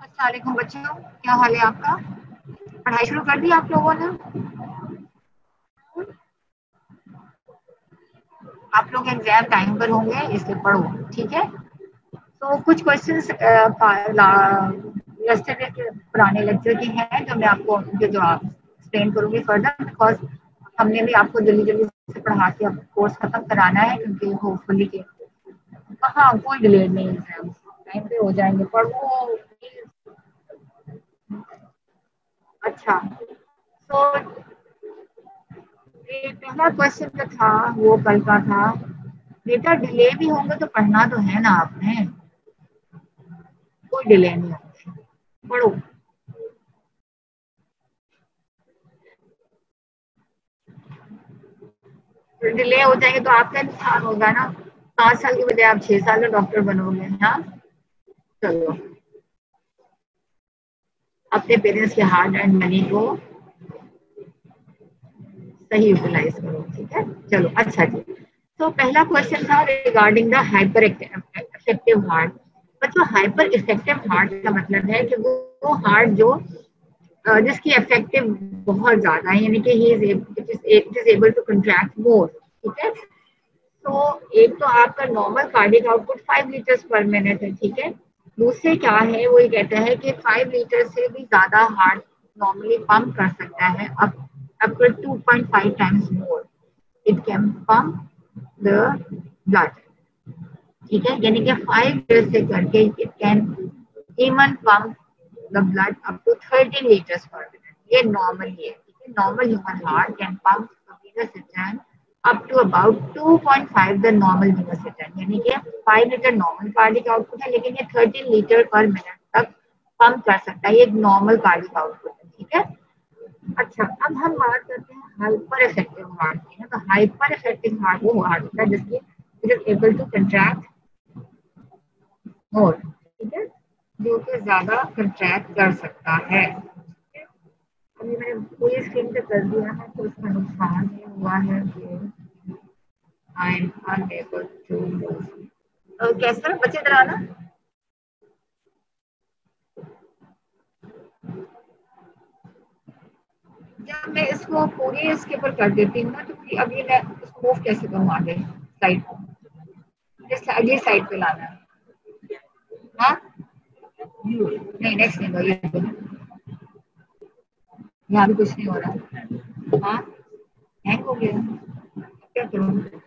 अस्सलाम बच्चों, क्या हाल है आपका? पढ़ाई शुरू कर दी आप लोगों ने? आप लोग एग्ज़ाम टाइम पर होंगे, इसलिए पढ़ो, ठीक है? तो कुछ क्वेश्चंस के पुराने लेक्चर के हैं जो मैं आपको जो जवाब एक्सप्लेन करूँगी फर्दर बिकॉज़ हमने भी आपको जल्दी जल्दी से पढ़ा के अब कोर्स खत्म कराना है, क्योंकि होपफुली के हाँ कोई डिले नहीं एग्ज़ाम टाइम पे हो जाएँगे पढ़ो अच्छा तो पहला क्वेश्चन जो था, वो कल का था। बेटा डिले भी होंगे तो पढ़ना तो है ना आपने। कोई डिले नहीं होंगे। पढ़ो। डिले हो जाएँगे तो आपका नुकसान होगा ना। पाँच साल के बजाय आप छह साल का डॉक्टर बनोगे हाँ? चलो। अपने पेरेंट्स के हार्ड एंड मनी को सही यूटिलाइज करो ठीक है? चलो अच्छा जी। तो पहला क्वेश्चन था regarding the hyper effective heart बच्चों हाइपर इफ़ेक्टिव हार्ट का मतलब है कि वो, वो हार्ट जो जिसकी इफ़ेक्टिव बहुत ज़्यादा है यानी कि he is able to contract more ठीक है? तो एक तो आपका normal cardiac output five litres per minute है, ठीक है दूसरे क्या है, वो ये कहता है कि फाइव लीटर से भी ज़्यादा हार्ट नॉर्मली पंप कर सकता है अब up to 2.5 times more. It can pump the blood. ठीक है यानी कि फाइव लीटर से करके it can even pump the blood up to thirty litres per minute ये नॉर्मल है ठीक है normal human heart can pump up to about 2.5 the normal venous return यानी कि 5 लीटर नॉर्मल कार्डिक आउटपुट है, लेकिन ये 13 लीटर पर मिनट तक पंप कर सकता है, ये नॉर्मल कार्डिक आउटपुट है, ठीक है? अच्छा अब हम बात करते हैं हाइपर इफ़ेक्टिव हार्ट की। तो हाइपर इफ़ेक्टिव हार्ट वो हार्ट होता है, जिसकी it is able to contract more ठीक है? जो कि ज़्यादा कंट्रैक्ट कर सकता है। अभी मैंने पूरी स्क्रीन पे कर दिया है तो उसका नुकसान ये हुआ है कि I am unable to move कैसे बच्चे इधर आना जब मैं इसको पूरी इसके ऊपर कर देती हूँ ना तो अब ये मैं इसको मूव कैसे करूँ आगे साइड अगली साइड पे लाना है। हाँ? नहीं नेक्स्ट नहीं, ये तो यहाँ भी कुछ नहीं हो रहा। हाँ? हैंग हो गया। क्या करूँ?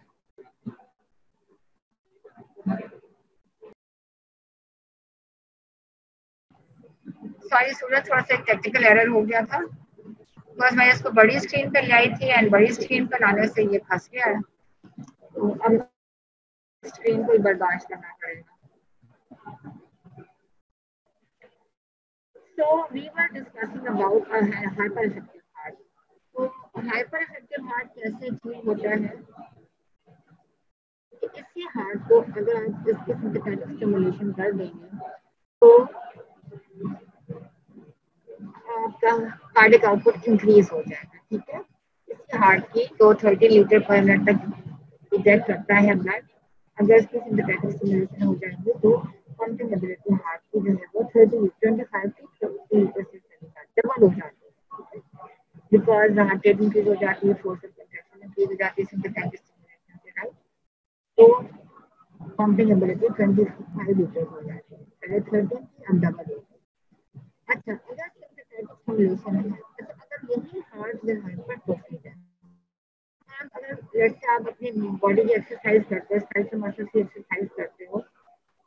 सॉरी सूरज थोड़ा सा टेक्निकल एरर हो गया था। बस मैं इसको बड़ी स्क्रीन पर लाई थी एंड बड़ी स्क्रीन पर लाने से ये फंस गया। है तो अब स्क्रीन को बर्दाश्त करना पड़ेगा। So, we were discussing about a hyper effective heart. तो इफ़ेक्टिव हार्ट कैसे ठीक होता है? इसी हार्ट को अगर आप इसके सिंथेटिक स्टिमुलेशन कर देंगे तो आपका कार्डिक आउटपुट इंक्रीज हो जाएगा, ठीक है? इसके हार्ट की तो थर्टी लीटर पर मिनट तक इजेक्ट करता है ब्लड अगर इसकी सिंथेटिक स्टिमुलेशन हो जाएँगे तो एबिलिटी हार्ट की जो है वो थर्टी ट्वेंटी फाइव टू से चली डबल हो जाती है बिकॉज़ हार्ट रेट इंक्रीज हो जाती है फोर्स कंट्रैक्शन इंक्रीज हो जाती है सिंथेटिक राइट तो pumping ability twenty five litre हो जाती है। पहले थर्टी अब डबल हो। अच्छा अगर स्टिमुलेशन है अच्छा अगर यही हार्ट जो हाइपरट्रोफी है अगर लेट्स आप अपनी बॉडी की एक्सरसाइज करते हो स्केलेटल मसल की एक्सरसाइज करते हो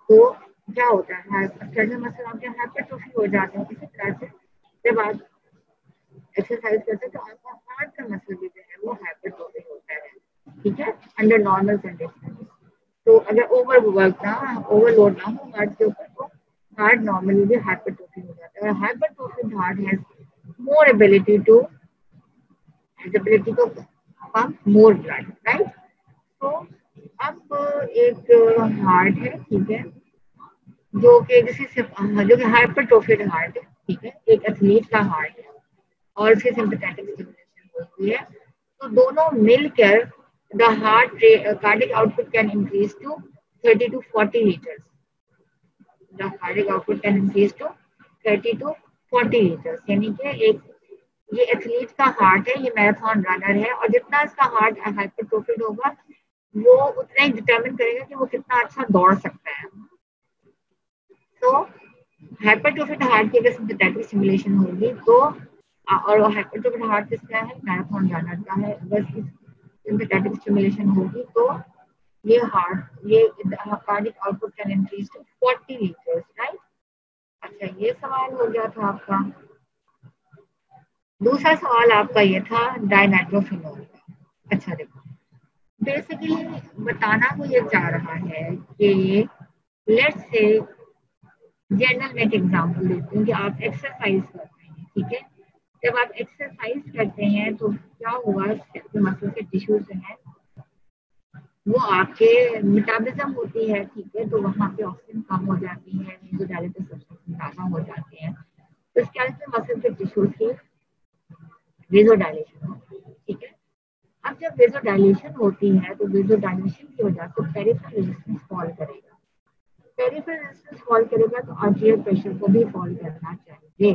तो क्या होता है? स्केलेटल मसल आपके हाइपरट्रोफी हो जाते हैं, इसी तरह से जब आप एक्सरसाइज करते हो तो आपका हार्ट का मसल भी जो है, वो हाइपरट्रोफी होता है। ठीक है? अंडर नॉर्मल कंडीशन तो अगर ओवर वर्क ना ओवरलोड ना हो हार्ट के ऊपर तो हार्ट नॉर्मली भी हाइपरट्रोफी हो जाता है। और hypertrophy heart has ability to, has ability to pump more blood, right? तो अब एक हार्ट है, ठीक है? जो कि जिसे जो कि हाइपरट्रोफिड हार्ट ठीक है एक एथलीट का हार्ट है और उसकी सिंपथेटिक स्टिमुलेशन होती है तो दोनों मिलकर the heart cardiac output can increase to 30 to 40 liters. The cardiac output can increase to 30 to 40 liters. यानी कि एक, ये एथलीट का हार्ट है, ये मैराथन रनर है और जितना इसका हार्ट हाइपरट्रोफिड होगा, वो उतना ही डिटर्मिन करेगा कि वो कितना अच्छा दौड़ सकता है तो हाइपरट्रोफिड हार्ट की अगर सिंथेटिक स्टिमुलेशन होगी। तो और हाइपरट्रोफिड हार्ट किसका है? मैराथन रनर का है। अगर सिंथेटिक स्टिमुलेशन होगी। तो ये हार्ट ये cardiac output can increase to 40 litres right अच्छा ये सवाल हो गया था आपका। दूसरा सवाल आपका ये था डाइनाइट्रोफिनोल का। अच्छा देखो। बेसिकली बताना वो ये चाह रहा है कि लेट्स से जनरल में एक एग्जांपल देती हूँ कि आप एक्सरसाइज करते हैं, ठीक है? जब आप एक्सरसाइज करते हैं तो क्या हुआ मसल के टिश्यूज हैं, वो आपके मेटाबॉलिज्म होती है, ठीक है? तो वहाँ पे ऑक्सीजन कम हो जाती है नीजोडाइलेटिक सब्सटेंस ज़्यादा हो जाते हैं। तो वजह मसल के टिश्यूज की वेजोडाइलेशन होती है, ठीक है? अब जब वेजोडाइलेशन होती है तो वेजोडाइलेशन की वजह से पेरिफेरल रेजिस्टेंस फॉल करेगा। पेरिफेरल रेजिस्टेंस फॉल करेगा तो आर्टीरियल प्रेशर को भी फॉल करना चाहिए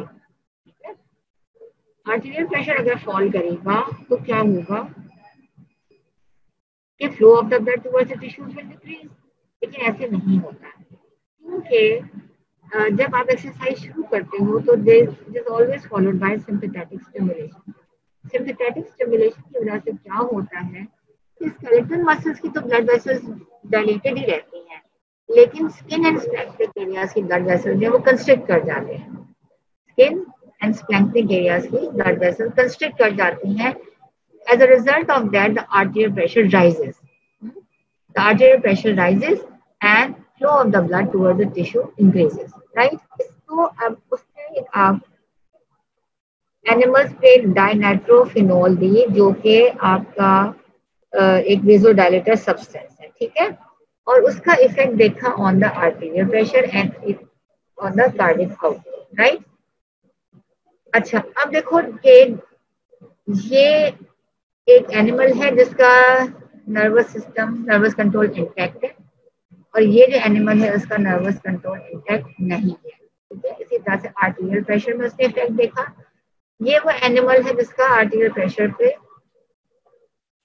प्रेशर अगर फॉल करेगा तो क्या होगा? कि flow of the blood towards the tissues will decrease लेकिन ऐसे नहीं होता। क्योंकि जब आप एक्सरसाइज शुरू करते हो तो this always followed by stimulation stimulation की वजह से क्या होता है कि मसल्स की तो ब्लड वेसल्स डायलेटेड ही रहती लेकिन स्किन एंड स्प्लैंक्टिक एरियाज़ की ब्लड वेसल्स जो है वो कंस्ट्रिक्ट कर जाते हैं स्किन एंड स्प्लैंक्टिक एरियाज़ की ब्लड वेसल्स कंस्ट्रिक्ट कर जाती हैं As a result of that, the arterial pressure rises. The arterial pressure rises and flow of the blood towards the tissue increases. Right? So, अब उसने आप animals पे डाइनाइट्रोफिनोल दी जो कि आपका एक वेजोडाइलेटर सब्सटेंस है ठीक है और उसका इफ़ेक्ट देखा on the arterial pressure and on the cardiac output right अच्छा अब देखो कि ये एक एनिमल है जिसका nervous system nervous control intact है और ये जो एनिमल है उसका नर्वस कंट्रोल इंटैक्ट नहीं है, ठीक है? इसी तरह से आर्टीरियल प्रेशर में उसने इफ़ेक्ट देखा। ये वो एनिमल है जिसका आर्टीरियल प्रेशर पे,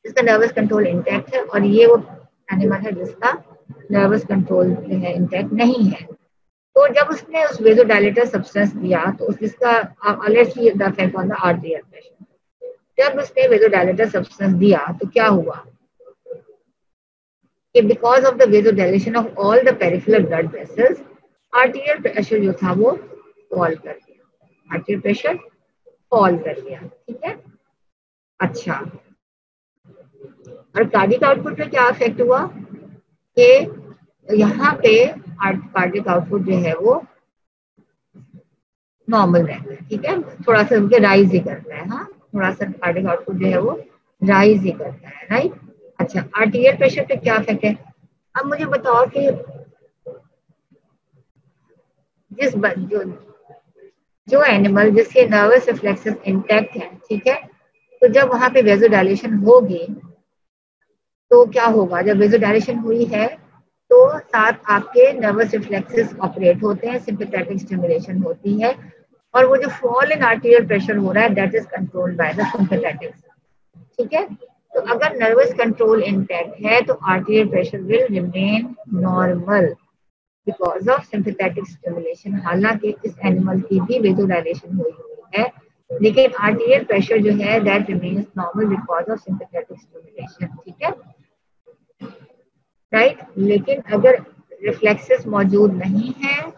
जिसका नर्वस कंट्रोल इंटैक्ट है और ये वो एनिमल है, जिसका नर्वस कंट्रोल जो है इंटैक्ट नहीं है। तो जब उसने उस वेजोडाइलेटर सब्सटेंस दिया तो उसका effect on the arterial pressure जब उसने वेजोडाइलेटर सब्सटेंस दिया तो क्या हुआ? कि because of the vasodilation of all the peripheral blood vessels arterial pressure जो था, वो फॉल कर गया आर्टीरियल प्रेशर फॉल कर गया ठीक है? अच्छा। और कार्डिक आउटपुट पे क्या इफ़ेक्ट हुआ? कि यहाँ पे कार्डिक आउटपुट जो है वो नॉर्मल रहता है ठीक है? थोड़ा सा उनके राइज ही करता है हाँ? थोड़ा सा कार्डिक आउटपुट जो है वो राइज ही करता है राइट अच्छा आर्टीरियल प्रेशर पे क्या इफ़ेक्ट है? अब मुझे बताओ कि जिस जो जो एनिमल जिसके नर्वस रिफ्लेक्सेस इंटैक्ट है, ठीक है? तो जब वहाँ पे वेजोडाइलेशन होगी तो क्या होगा? जब वेजोडाइलेशन हुई है तो साथ आपके नर्वस रिफ्लेक्सेस ऑपरेट होते हैं सिंपैथेटिक स्टिमुलेशन होती है और वो जो फॉल इन आर्टीरियल प्रेशर हो रहा है that is controlled by the sympathetics ठीक है? तो अगर नर्वस कंट्रोल इंटैक्ट है तो arterial pressure will remain normal because of sympathetic stimulation हालाँकि इस एनिमल की भी वेजोडाइलेशन हुई हुई है, लेकिन आर्टीरियल प्रेशर जो है that remains normal because of sympathetic stimulation ठीक है? राइट? लेकिन अगर रिफ्लेक्सेस मौजूद नहीं है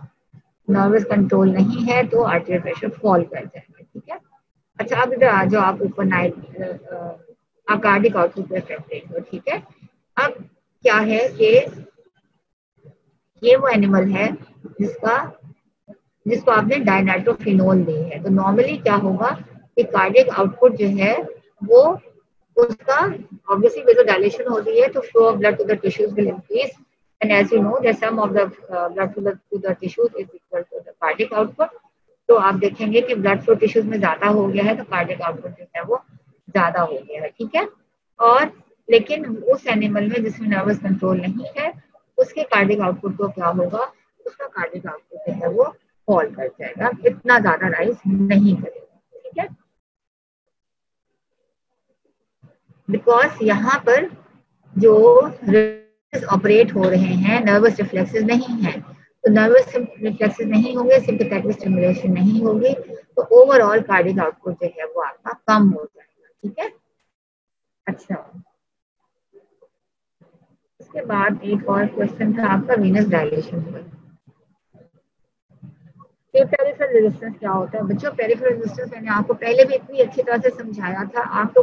नर्वस कंट्रोल नहीं है तो आर्टियल प्रेशर फॉल कर जाएगा, ठीक है? अच्छा अब इधर आ जाओ, आप ऊपर नाइट आप कार्डिक आउटपुट इफ़ेक्ट देख लो ठीक है? अब क्या है कि ये वो एनिमल है जिसका, जिसको आपने डायनाइट्रोफिनोल दी है। तो नॉर्मली क्या होगा कि कार्डिक आउटपुट जो है वो उसका ऑब्वियसली वेजो डायलेशन हो रही है तो flow of blood to the tissues will increase And as you know, the sum of the uh, blood flow to the tissues is equal to the cardiac. तो आप देखेंगे कि ब्लड फ्लो टिश्यूज में ज़्यादा हो गया है तो कार्डिक आउटपुट जो है वो ज़्यादा हो गया है ठीक है? और लेकिन उस एनिमल में जिसमें नर्वस कंट्रोल नहीं है उसके कार्डिक आउटपुट को क्या होगा? उसका कार्डिक आउटपुट जो है वो फॉल कर जाएगा। इतना ज़्यादा राइज नहीं करेगा ठीक है? बिकॉज़ यहाँ पर जो ऑपरेट हो रहे हैं नर्वस रिफ्लेक्सेस नहीं है। तो नर्वस रिफ्लेक्सेस नहीं होंगे सिंपथेटिक स्टिमुलेशन नहीं होगी तो ओवरऑल कार्डिक आउटपुट जो है वो आपका कम हो जाएगा, ठीक है? अच्छा। उसके बाद एक और क्वेश्चन था आपका वीनस डायलेशन पर। पेरिफेरल रेजिस्टेंस क्या होता है? बच्चों पेरिफेरल रेजिस्टेंस मैंने आपको पहले भी इतनी अच्छी तरह से समझाया था। आप तो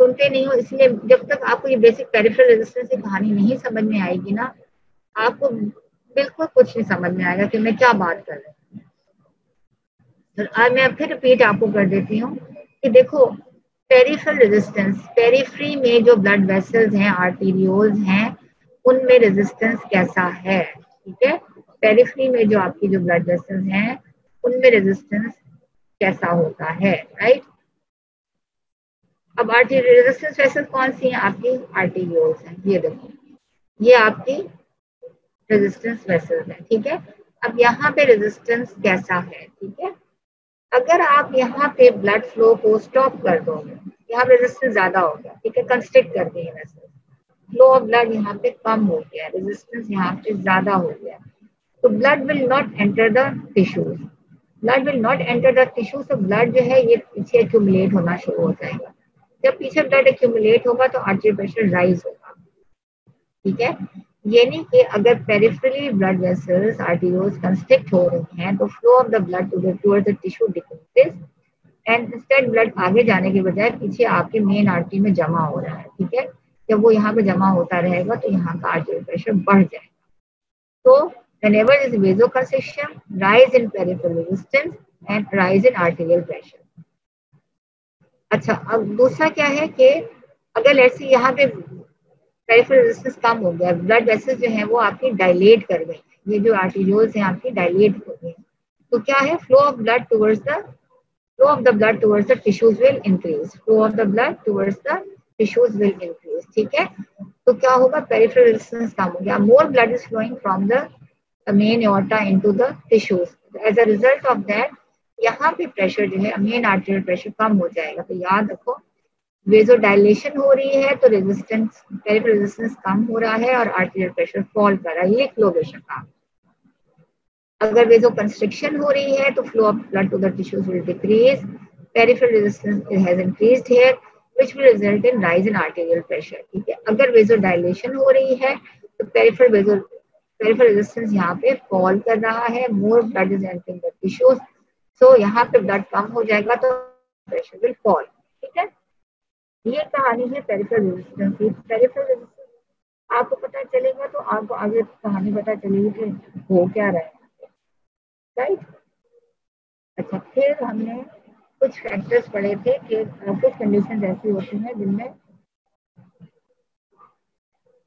सुनते नहीं हो, इसलिए जब तक आपको ये बेसिक पेरिफेरल रेजिस्टेंस की कहानी नहीं समझ में आएगी ना, आपको बिल्कुल कुछ नहीं समझ में आएगा कि मैं क्या बात कर रही हूँ। आज मैं फिर रिपीट आपको कर देती हूँ कि देखो पेरिफेरल रेजिस्टेंस पेरिफ्री में जो ब्लड वेसल्स हैं आर्टीरियोल्स हैं, उनमें रेजिस्टेंस कैसा है, ठीक है? पेरिफ्री में जो आपकी जो ब्लड वेसल्स हैं, उनमें रेजिस्टेंस कैसा होता है राइट अब आर्टीरियल रेजिस्टेंस वेसल्स कौन सी हैं? आपकी आर्टीरियोल्स हैं। ये देखो। ये आपकी रेजिस्टेंस वेसल्स है, ठीक है? अब यहाँ पे रेजिस्टेंस कैसा है, ठीक है? अगर आप यहाँ पे ब्लड फ्लो को स्टॉप कर दोगे, यहाँ रेजिस्टेंस ज़्यादा हो गया, ठीक है? कंस्ट्रिक्ट कर दिए वैसे फ्लो ऑफ़ ब्लड यहाँ पे कम हो गया रेजिस्टेंस यहाँ पे ज़्यादा हो गया। तो blood will not enter the tissues blood will not enter the tissue तो ब्लड जो है, ये पीछे एक्यूमुलेट होना शुरू हो जाएगा। जब पीछे ब्लड एक्यूमुलेट होगा तो आर्टरी प्रेशर राइज होगा। ठीक है? यानी कि अगर peripherally blood vessels arterioles constrict हो रहे हैं तो flow of the blood towards the tissue decreases and instead blood आगे जाने के बजाय पीछे आपके मेन आर्टरी में जमा हो रहा है। ठीक है? जब वो यहाँ पे जमा होता रहेगा तो यहाँ का आर्टियल प्रेशर बढ़ जाएगा। तो whenever is vasoconstriction, rise in peripheral resistance and rise in arterial pressure अच्छा अब दूसरा क्या है कि अगर ऐसे यहाँ पे पेरिफेरल कम हो गया ब्लड वेसल्स जो है वो आपकी डायलेट कर गए, ये जो आर्टीरियोल्स हैं आपकी डायलेट हो गए तो क्या है? Flow of blood towards the flow of the blood towards the tissues will increase flow of the blood towards the tissues will increase ठीक है? तो क्या होगा? पेरिफेरल रेजिस्टेंस कम हो गया more blood is flowing from the main aorta into the tissues, as a result of that यहाँ पे प्रेशर जो है मेन आर्टेरियल प्रेशर कम हो जाएगा। तो याद रखो वेजो डायलेशन हो रही है तो रेजिस्टेंस पेरिफेरल रेजिस्टेंस कम हो रहा है और आर्टेरियल प्रेशर फॉल कर रहा है। ये फ्लो का। अगर वेजो कंस्ट्रिक्शन हो रही है तो flow of blood to the tissues will decrease peripheral resistance has increased here which will result in rise in arterial pressure, ठीक है? अगर वेजो डायलेशन हो रही है तो पेरिफेरल वेजो पेरिफेरल रेजिस्टेंस यहाँ पे फॉल कर रहा है। More blood is entering the tissues so यहाँ पे ब्लड कम हो जाएगा तो प्रेशर विल फॉल ठीक है? ये कहानी है पेरिफेरल रेजिस्टेंस आपको पता चलेगा तो आपको आगे कहानी पता चलेगी कि हो क्या रहा राइट अच्छा फिर हमने कुछ फैक्टर्स पढ़े थे कि कुछ कंडीशन ऐसी होती हैं जिनमें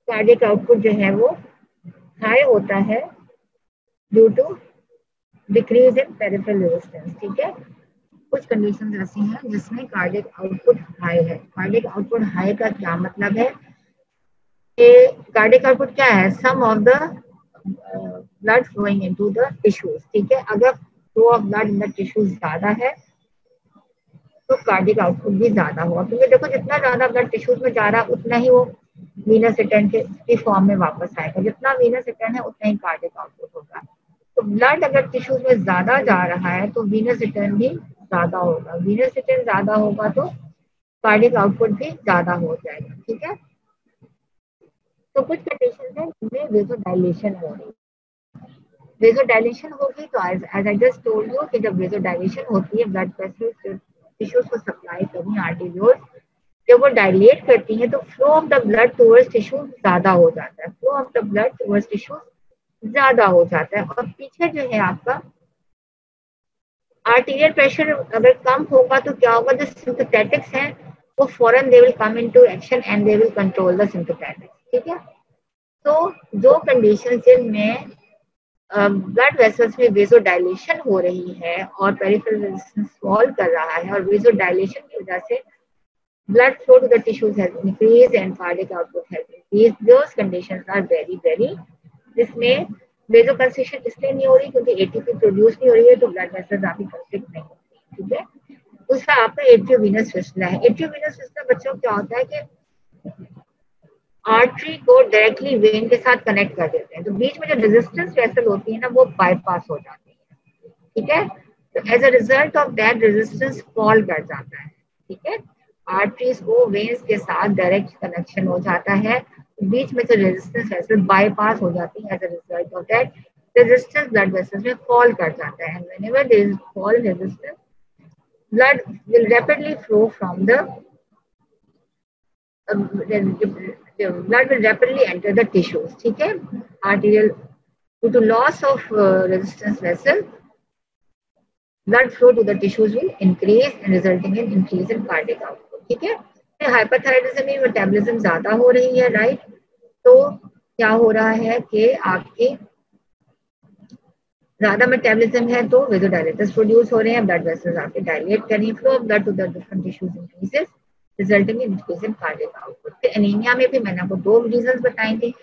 कार्डिक आउटपुट जो है वो हाई होता है due to decrease in peripheral resistance ठीक है? कुछ कंडीशंस ऐसी हैं जिसमें कार्डिक आउटपुट हाई है। कार्डिक आउटपुट हाई का क्या मतलब है? कि कार्डिक आउटपुट क्या है? Sum of the blood flowing into the tissues ठीक है? अगर flow of blood in the tissues ज़्यादा है तो कार्डिक आउटपुट भी ज़्यादा होगा। क्योंकि देखो, जितना ज़्यादा ब्लड टिश्यूज में जा रहा है, उतना ही वो वीनस रिटर्न के फॉर्म में वापस आएगा। जितना वीनस रिटर्न है, उतना ही कार्डिक आउटपुट होगा। तो ब्लड अगर टिश्यूज में ज़्यादा जा रहा है तो वीनस रिटर्न भी ज़्यादा होगा। वीनस रिटर्न ज़्यादा होगा तो कार्डिक आउटपुट भी ज़्यादा हो जाएगा, ठीक है? तो कुछ कंडीशन है जिनमें वेजो डायलेशन हो रही वेजो डायलेशन होगी तो as I just told you कि जब वेजो डायलेशन होती है ब्लड प्रेशर टिश्यूज को सप्लाई करनी आर्टेरियोल्स जब वो डायलेट करती है तो flow of the blood towards tissue ज़्यादा हो जाता है। Flow of the blood towards tissue ज़्यादा हो जाता है और पीछे जो है आपका आर्टीरियल प्रेशर अगर कम होगा तो क्या होगा जो सिंपथेटिक्स हैं वो फॉरन they will come into action and they will control the sympathetics ठीक है तो जो कंडीशन जिनमें ब्लड वेसल्स में वेजो डायलेशन हो रही है और पेरिफेरल रेजिस्टेंस फॉल कर रहा है और वेजो डायलेशन की वजह से blood flow to the tissues has increased and cardiac output has increased. Those conditions are very, very जिसमें वेजो कंस्ट्रिक्शन इसलिए नहीं हो रही क्योंकि एटीपी प्रोड्यूस नहीं हो रही है तो ब्लड वेसल्स आपकी कंस्ट्रिक्ट नहीं होती ठीक है? दूसरा आपका एट्रियोविनस फिस्टुला है। एट्रियोविनस फिस्टुला बच्चों क्या होता है कि आर्टरी को डायरेक्टली वेन के साथ कनेक्ट कर देते हैं। तो बीच में जो रेजिस्टेंस वेसल होती है ना, वो बाईपास हो जाती है। ठीक है? तो as a result of that resistance fall कर जाता है। ठीक है? आर्टरीज को वेन्स के साथ डायरेक्ट कनेक्शन हो जाता है। बीच में जो रेजिस्टेंस है बाईपास हो जाती है as a result of that resistance blood vessels में फॉल कर जाता है। And whenever there is fall resistance blood will rapidly flow from the blood will rapidly enter the tissues ठीक है? Arterial due to loss of resistance vessel blood flow to the tissues will increase and resulting in increase in cardiac output ठीक है? Hyperthyroidism में metabolism ज़्यादा हो रही है right तो क्या हो रहा है कि आपके ज़्यादा मेटाबॉलिज्म है तो वेजोडाइलेटर्स प्रोड्यूस हो रहे हैं ब्लड वेसल्स आपके डायलेट करें flow of blood to the different tissues increases resulting in increase in cardiac output फिर एनीमिया में भी मैंने आपको दो रीजंस बताए थे।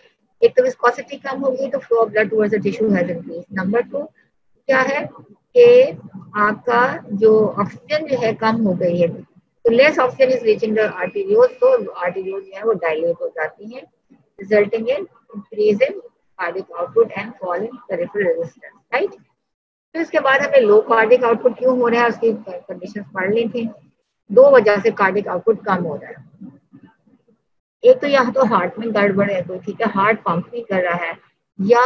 एक तो विस्कोसिटी कम होगी तो flow of blood towards the tissue has increase number two क्या है कि आपका जो ऑक्सीजन जो है कम हो गई है तो less oxygen is reaching the arterioles तो आर्टेरियोज जो है वो डायलेट हो जाती हैं resulting in increase in cardiac output and fall in peripheral resistance right तो इसके बाद हमें लो कार्डिक आउटपुट क्यों हो रहा है, उसकी कंडीशन पढ़ ली थी। दो वजह से कार्डिक आउटपुट कम हो रहा है। एक तो यहाँ तो हार्ट में गड़बड़ है तो ठीक है हार्ट पंप नहीं कर रहा है, या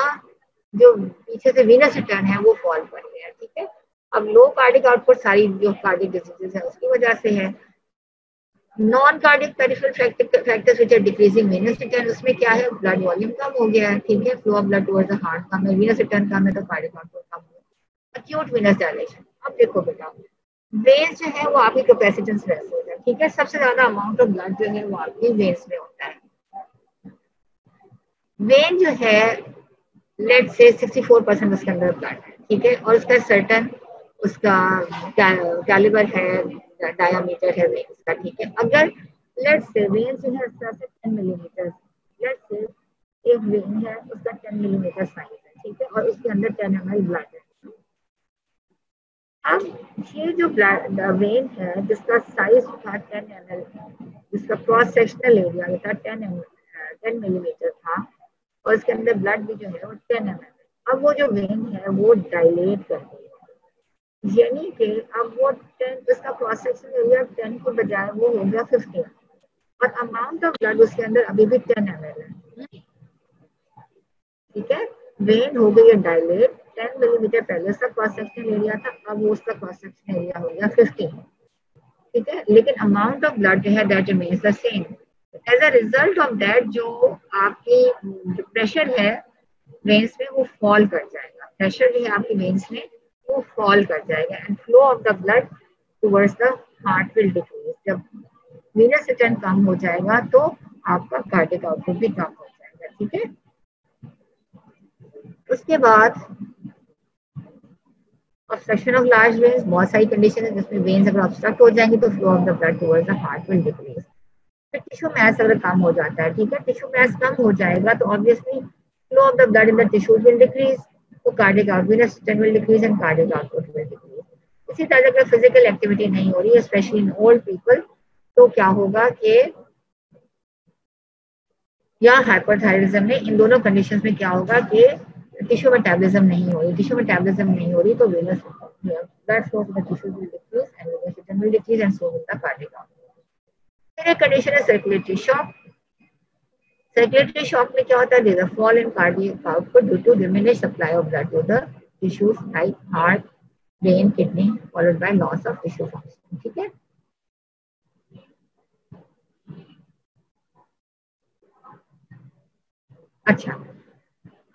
जो पीछे से वीनस रिटर्न है, वो फॉल कर गया है, ठीक है। अब लो कार्डिक आउटपुट सारी जो कार्डिक डिजीजेस है, उसकी वजह से है। Non cardiac peripheral factors which are decreasing venous return उसमें क्या है? ब्लड वॉल्यूम कम हो गया है, ठीक है? Flow of blood towards the heart कम है वेनस रिटर्न कम है तो कार्डिक आउटपुट कम हो अक्यूट वेनस डायलेशन अब देखो बेटा वेन्स जो है वो आपकी कैपेसिटेंस वैसे है ठीक है? सबसे ज़्यादा अमाउंट ऑफ़ ब्लड जो है वो आपकी वेन्स में होता है। वेन जो है लेट से 64 परसेंट उसके अंदर ब्लड है, ठीक है? और उसका सर्टन उसका कैलिबर है डायामीटर है वेन्स का ठीक है अगर लेट से वेन जो है उसका टेन मिलीमीटर लेट से एक वेन है उसका टेन मिलीमीटर साइज़ है, ठीक है? और उसके अंदर टेन एम एल ब्लड है। अब ये जो वेन है, जिसका साइज़ था टेन एम एल जिसका क्रॉस सेक्शनल एरिया था टेन एम टेन मिलीमीटर था, और उसके अंदर ब्लड भी जो है वो टेन एम अब वो जो वेन है वो डायलेट करती है यानी कि अब वो टेन इसका सेक्शन एरिया टेन के बजाय वो हो गया फिफ्टीन और अमाउंट ऑफ़ ब्लड उसके अंदर अभी भी टेन एम एल है। ठीक है? वेन हो गई है डायलेट टेन मिलीमीटर पहले उसका क्रॉस एरिया था, अब वो उसका क्रॉस एरिया हो गया फिफ्टीन ठीक है? लेकिन अमाउंट ऑफ़ ब्लड जो है that remains the same as a result of that जो आपकी प्रेशर है वेन्स में वो फॉल कर जाएगा। प्रेशर जो है आपकी वेन्स में वो फॉल कर जाएगा and flow of the blood towards the heart will decrease जब वीनस रिटर्न कम हो जाएगा तो आपका कार्डिक आउटपुट भी कम हो जाएगा, ठीक है? उसके बाद ऑब्स्ट्रक्शन ऑफ़ लार्ज वेन्स बहुत सारी कंडीशन है जिसमें वेन्स अगर ऑब्स्ट्रक्ट हो जाएँगे तो flow of the blood towards the heart will decrease फिर टिश्यू मैस अगर कम हो जाता है, ठीक है? टिश्यू मैस कम हो जाएगा तो obviously flow of the blood in the tissues will decrease तो cardiac output stain will decrease and cardiac output will decrease इसी तरह अगर फ़िज़िकल एक्टिविटी नहीं हो रही है स्पेशली इन ओल्ड पीपल तो क्या होगा कि या हाइपरथायरिज्म में इन दोनों कंडीशंस में क्या होगा कि टिश्यू मेटाबॉलिज्म नहीं हो रही टिश्यू मेटाबॉलिज्म नहीं हो रही तो venous blood flow to the tissue will decrease and venous return will decrease and so will the cardiac output फिर एक कंडीशन है सर्कुलेटरी शॉक सर्कुलेटरी शॉक में क्या होता है? Fall in cardiac output due to diminish supply of blood to the tissues like heart brain kidney followed by loss of tissue function ठीक है? अच्छा। um,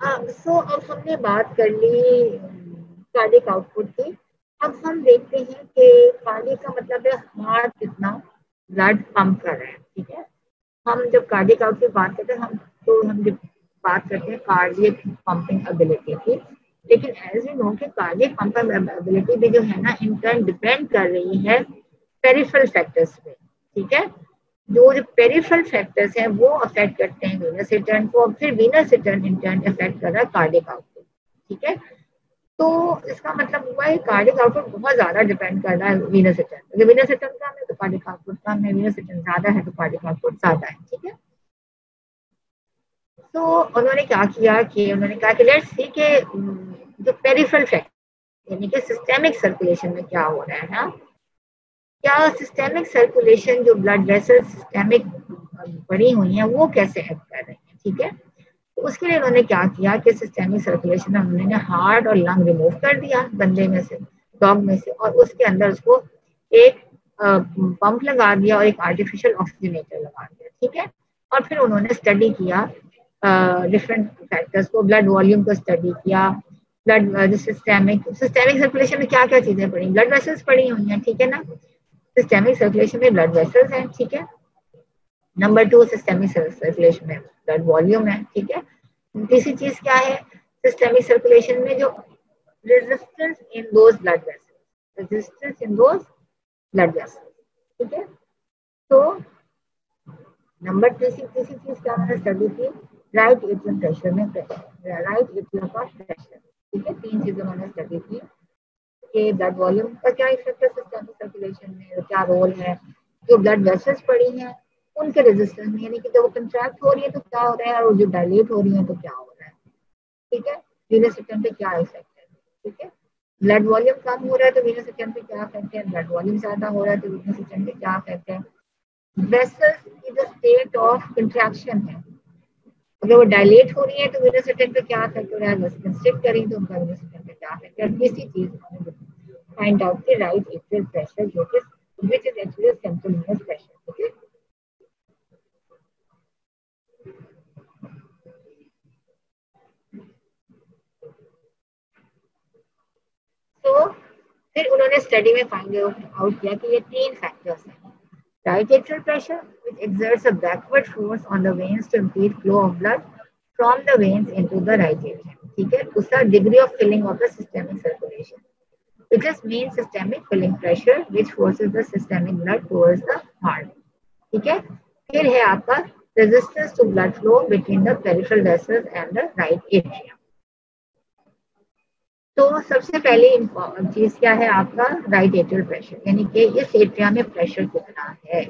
अब सो अब हमने बात कर ली कार्डिक आउटपुट की। अब हम देखते हैं कि कार्डिक का मतलब है हार्ट कितना ब्लड पंप कर रहा है। ठीक है? हम जब कार्डिक आउट की बात करते हैं, हम तो हम जब बात करते हैं कार्डियक पंपिंग एबिलिटी की, लेकिन एज यू नो कि कार्डियक पंपिंग एबिलिटी भी जो है ना इन टर्न डिपेंड कर रही है पेरिफेरल फैक्टर्स पे, ठीक है? जो जो पेरिफेरल फैक्टर्स हैं, वो अफेक्ट करते हैं वीनस रिटर्न को, और फिर venous return in turn affect कर रहा है कार्डिक आउटपुट ठीक है? तो इसका मतलब हुआ है कार्डिक आउटपुट बहुत ज़्यादा डिपेंड कर रहा है वीनस रिटर्न अगर वीनस रिटर्न कम है तो कार्डिक आउटपुट कम है वीनस रिटर्न ज़्यादा है तो कार्डिक आउटपुट ज़्यादा है, ठीक है? तो उन्होंने क्या किया कि उन्होंने कहा कि लेट्स सी के जो पेरिफेरल फैक्टर यानी कि सिस्टेमिक सर्कुलेशन में क्या हो रहा है ना? क्या सिस्टेमिक सर्कुलेशन जो ब्लड वेसल सिस्टेमिक बनी हुई है, वो कैसे एक्ट कर रही है, ठीक है? उसके लिए उन्होंने क्या किया कि सिस्टेमिक सर्कुलेशन में उन्होंने हार्ट और लंग रिमूव कर दिया बंदे में से डॉग में से, और उसके अंदर उसको एक पंप लगा दिया और एक आर्टिफिशियल ऑक्सीजनेटर लगा दिया, ठीक है? और फिर उन्होंने स्टडी किया डिफरेंट फैक्टर्स को ब्लड वॉल्यूम को स्टडी किया ब्लड सिस्टेमिक सिस्टेमिक सर्कुलेशन में क्या क्या चीज़ें पड़ी ब्लड वेसल्स पड़ी हुई हैं, ठीक है ना? सिस्टेमिक सर्कुलेशन में ब्लड वेसल्स हैं, ठीक है? नंबर टू सिस्टेमिक सर्कुलेशन में। ब्लड वॉल्यूम है, ठीक है? तीसरी चीज़ क्या है? सिस्टेमिक सर्कुलेशन में जो resistance in those blood vessels resistance in those blood vessels ठीक है? तो नंबर तीसरी तीसरी चीज़ क्या मैंने स्टडी की राइट एट्रियम प्रेशर में प्रेशर राइट एट्रियम का प्रेशर ठीक है? तीन चीज़ें मैंने स्टडी की। कि ब्लड वॉल्यूम का क्या इफ़ेक्ट है सिस्टेमिक सर्कुलेशन में? क्या रोल है? जो ब्लड वेसल्स पड़ी हैं उनके रेजिस्टेंस में, यानी कि जब वो कंट्रैक्ट हो रही है तो क्या हो रहा है, और जो डायलेट हो रही है तो क्या हो रहा है? ठीक है? वीनस सिस्टम पे क्या इफ़ेक्ट है? ठीक है? ब्लड वॉल्यूम कम हो रहा है तो वीनस सिस्टम पे क्या इफ़ेक्ट है? ब्लड वॉल्यूम ज़्यादा हो रहा है तो वीनस सिस्टम पे क्या इफ़ेक्ट है? वेसल्स की जो स्टेट ऑफ़ कंट्रैक्शन है। अगर वो डायलेट हो रही है तो वीनस सिस्टम पे क्या इफ़ेक्ट हो रहा है? वेसल कंस्ट्रिक्ट करें तो उनका वीनस सिस्टम पे क्या इफ़ेक्ट है? इसी चीज़ फाइंड आउट के राइट एट्रियल प्रेशर जो कि which is actually a central venous pressure okay तो फिर उन्होंने स्टडी में फाइंड आउट किया कि ये तीन फैक्टर्स हैं। Right atrial pressure which exerts a backward force on the veins to impede flow of blood from the veins into the right atrium ठीक है? उसका degree of filling of the systemic circulation it is mean systemic filling pressure which forces the systemic blood towards the heart ठीक है? फिर है आपका resistance to blood flow between the peripheral vessels and the right atrium तो सबसे पहली चीज़ क्या है आपका राइट एट्रियल प्रेशर यानी कि इस एट्रिया में प्रेशर कितना है?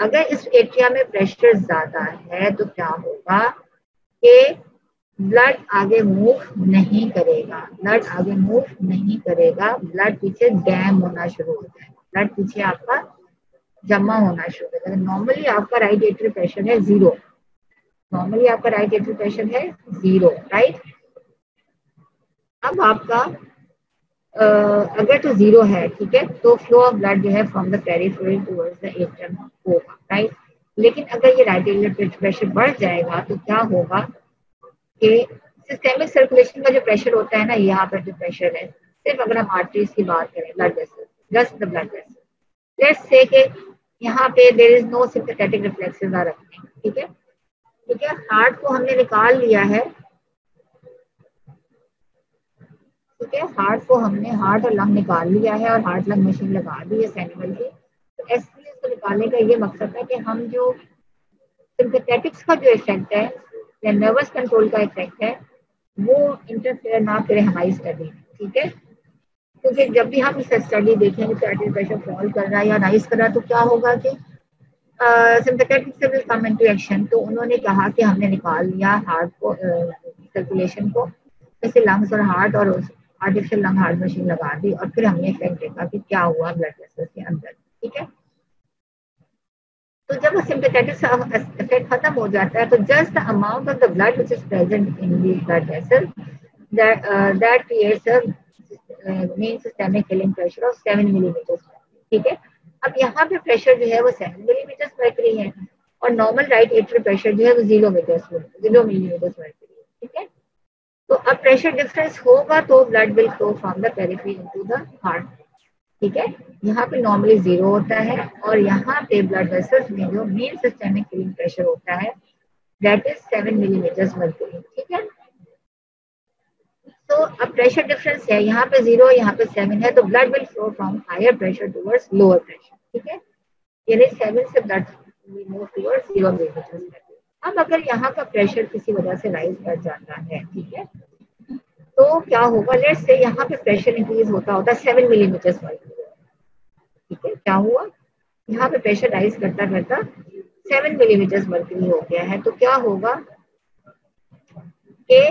अगर इस एट्रिया में प्रेशर ज़्यादा है तो क्या होगा कि ब्लड आगे मूव नहीं करेगा। ब्लड आगे मूव नहीं करेगा। ब्लड पीछे डैम होना शुरू हो जाएगा। ब्लड पीछे आपका जमा होना शुरू हो जाएगा। नॉर्मली आपका राइट एट्रियल प्रेशर है ज़ीरो नॉर्मली आपका राइट एट्रियल प्रेशर है ज़ीरो राइट अब आपका आ, अगर तो ज़ीरो है ठीक है? तो फ्लो ऑफ़ ब्लड जो है from the peripheral towards the atrium होगा राइट लेकिन अगर ये राइट एट्रियल प्रेशर बढ़ जाएगा तो क्या होगा कि सिस्टेमिक सर्कुलेशन का जो प्रेशर होता है ना यहाँ पर जो प्रेशर है सिर्फ़ अगर हम आर्टरीज की बात करें blood vessel just the blood vessel let's से यहाँ पे there is no sympathetic reflexes are ठीक है? ठीक है हार्ट को हमने निकाल लिया है ठीक है? हार्ट को हमने हार्ट और लंग निकाल लिया है और हार्ट लंग मशीन लगा दी है एनिमल की। तो ऐसे इसको निकालने का ये मकसद है कि हम जो सिंपथेटिक्स का जो इफ़ेक्ट है, या नर्वस कंट्रोल का इफ़ेक्ट है, वो इंटरफेयर ना करे हमारी स्टडी ठीक है? क्योंकि जब भी हम इस स्टडी देखेंगे कि आर्टियल प्रेशर फॉल कर रहा है या राइज कर रहा है तो क्या होगा कि सिंपथेटिक से विल कम इनटू एक्शन तो उन्होंने कहा कि हमने निकाल लिया हार्ट को सर्कुलेशन को, जैसे लंग्स और हार्ट और आर्टिफिशियल लंग हार्ट मशीन लगा दी और फिर हमने इफ़ेक्ट देखा कि क्या हुआ ब्लड वेसल के अंदर, ठीक है? तो जब सिंपथेटिक इफ़ेक्ट खत्म हो जाता है तो just amount of the blood which is present in the blood vessel that creates a mean systemic filling pressure of 7 millimetre ठीक है? अब यहाँ पे प्रेशर जो है वो 7 मिलीमीटर मर्करी है और नॉर्मल राइट एट्रियल प्रेशर जो है वो zero metre zero millimetre mercury है, ठीक है? तो अब प्रेशर डिफरेंस होगा तो blood will flow from the periphery into the heart ठीक है? यहाँ पे नॉर्मली ज़ीरो होता है और यहाँ पे ब्लड वेसल्स में जो मेन सिस्टेमिक फिलिंग प्रेशर होता है that is seven millimetre mercury ठीक है? तो अब प्रेशर डिफरेंस है, यहाँ पे ज़ीरो यहाँ पे सेवन है तो blood will flow from higher pressure towards lower pressure ठीक है? यानी सेवन से blood move towards zero millimeters अब अगर यहाँ का प्रेशर किसी वजह से राइज कर जाता है, ठीक है? तो क्या होगा? लेट से यहाँ पे प्रेशर इंक्रीज होता होता सेवन मिलीमीटर ठीक है? क्या हुआ? यहाँ पे प्रेशर राइज करता करता सेवन मिलीमीटर मर्करी हो गया है। तो क्या होगा? कि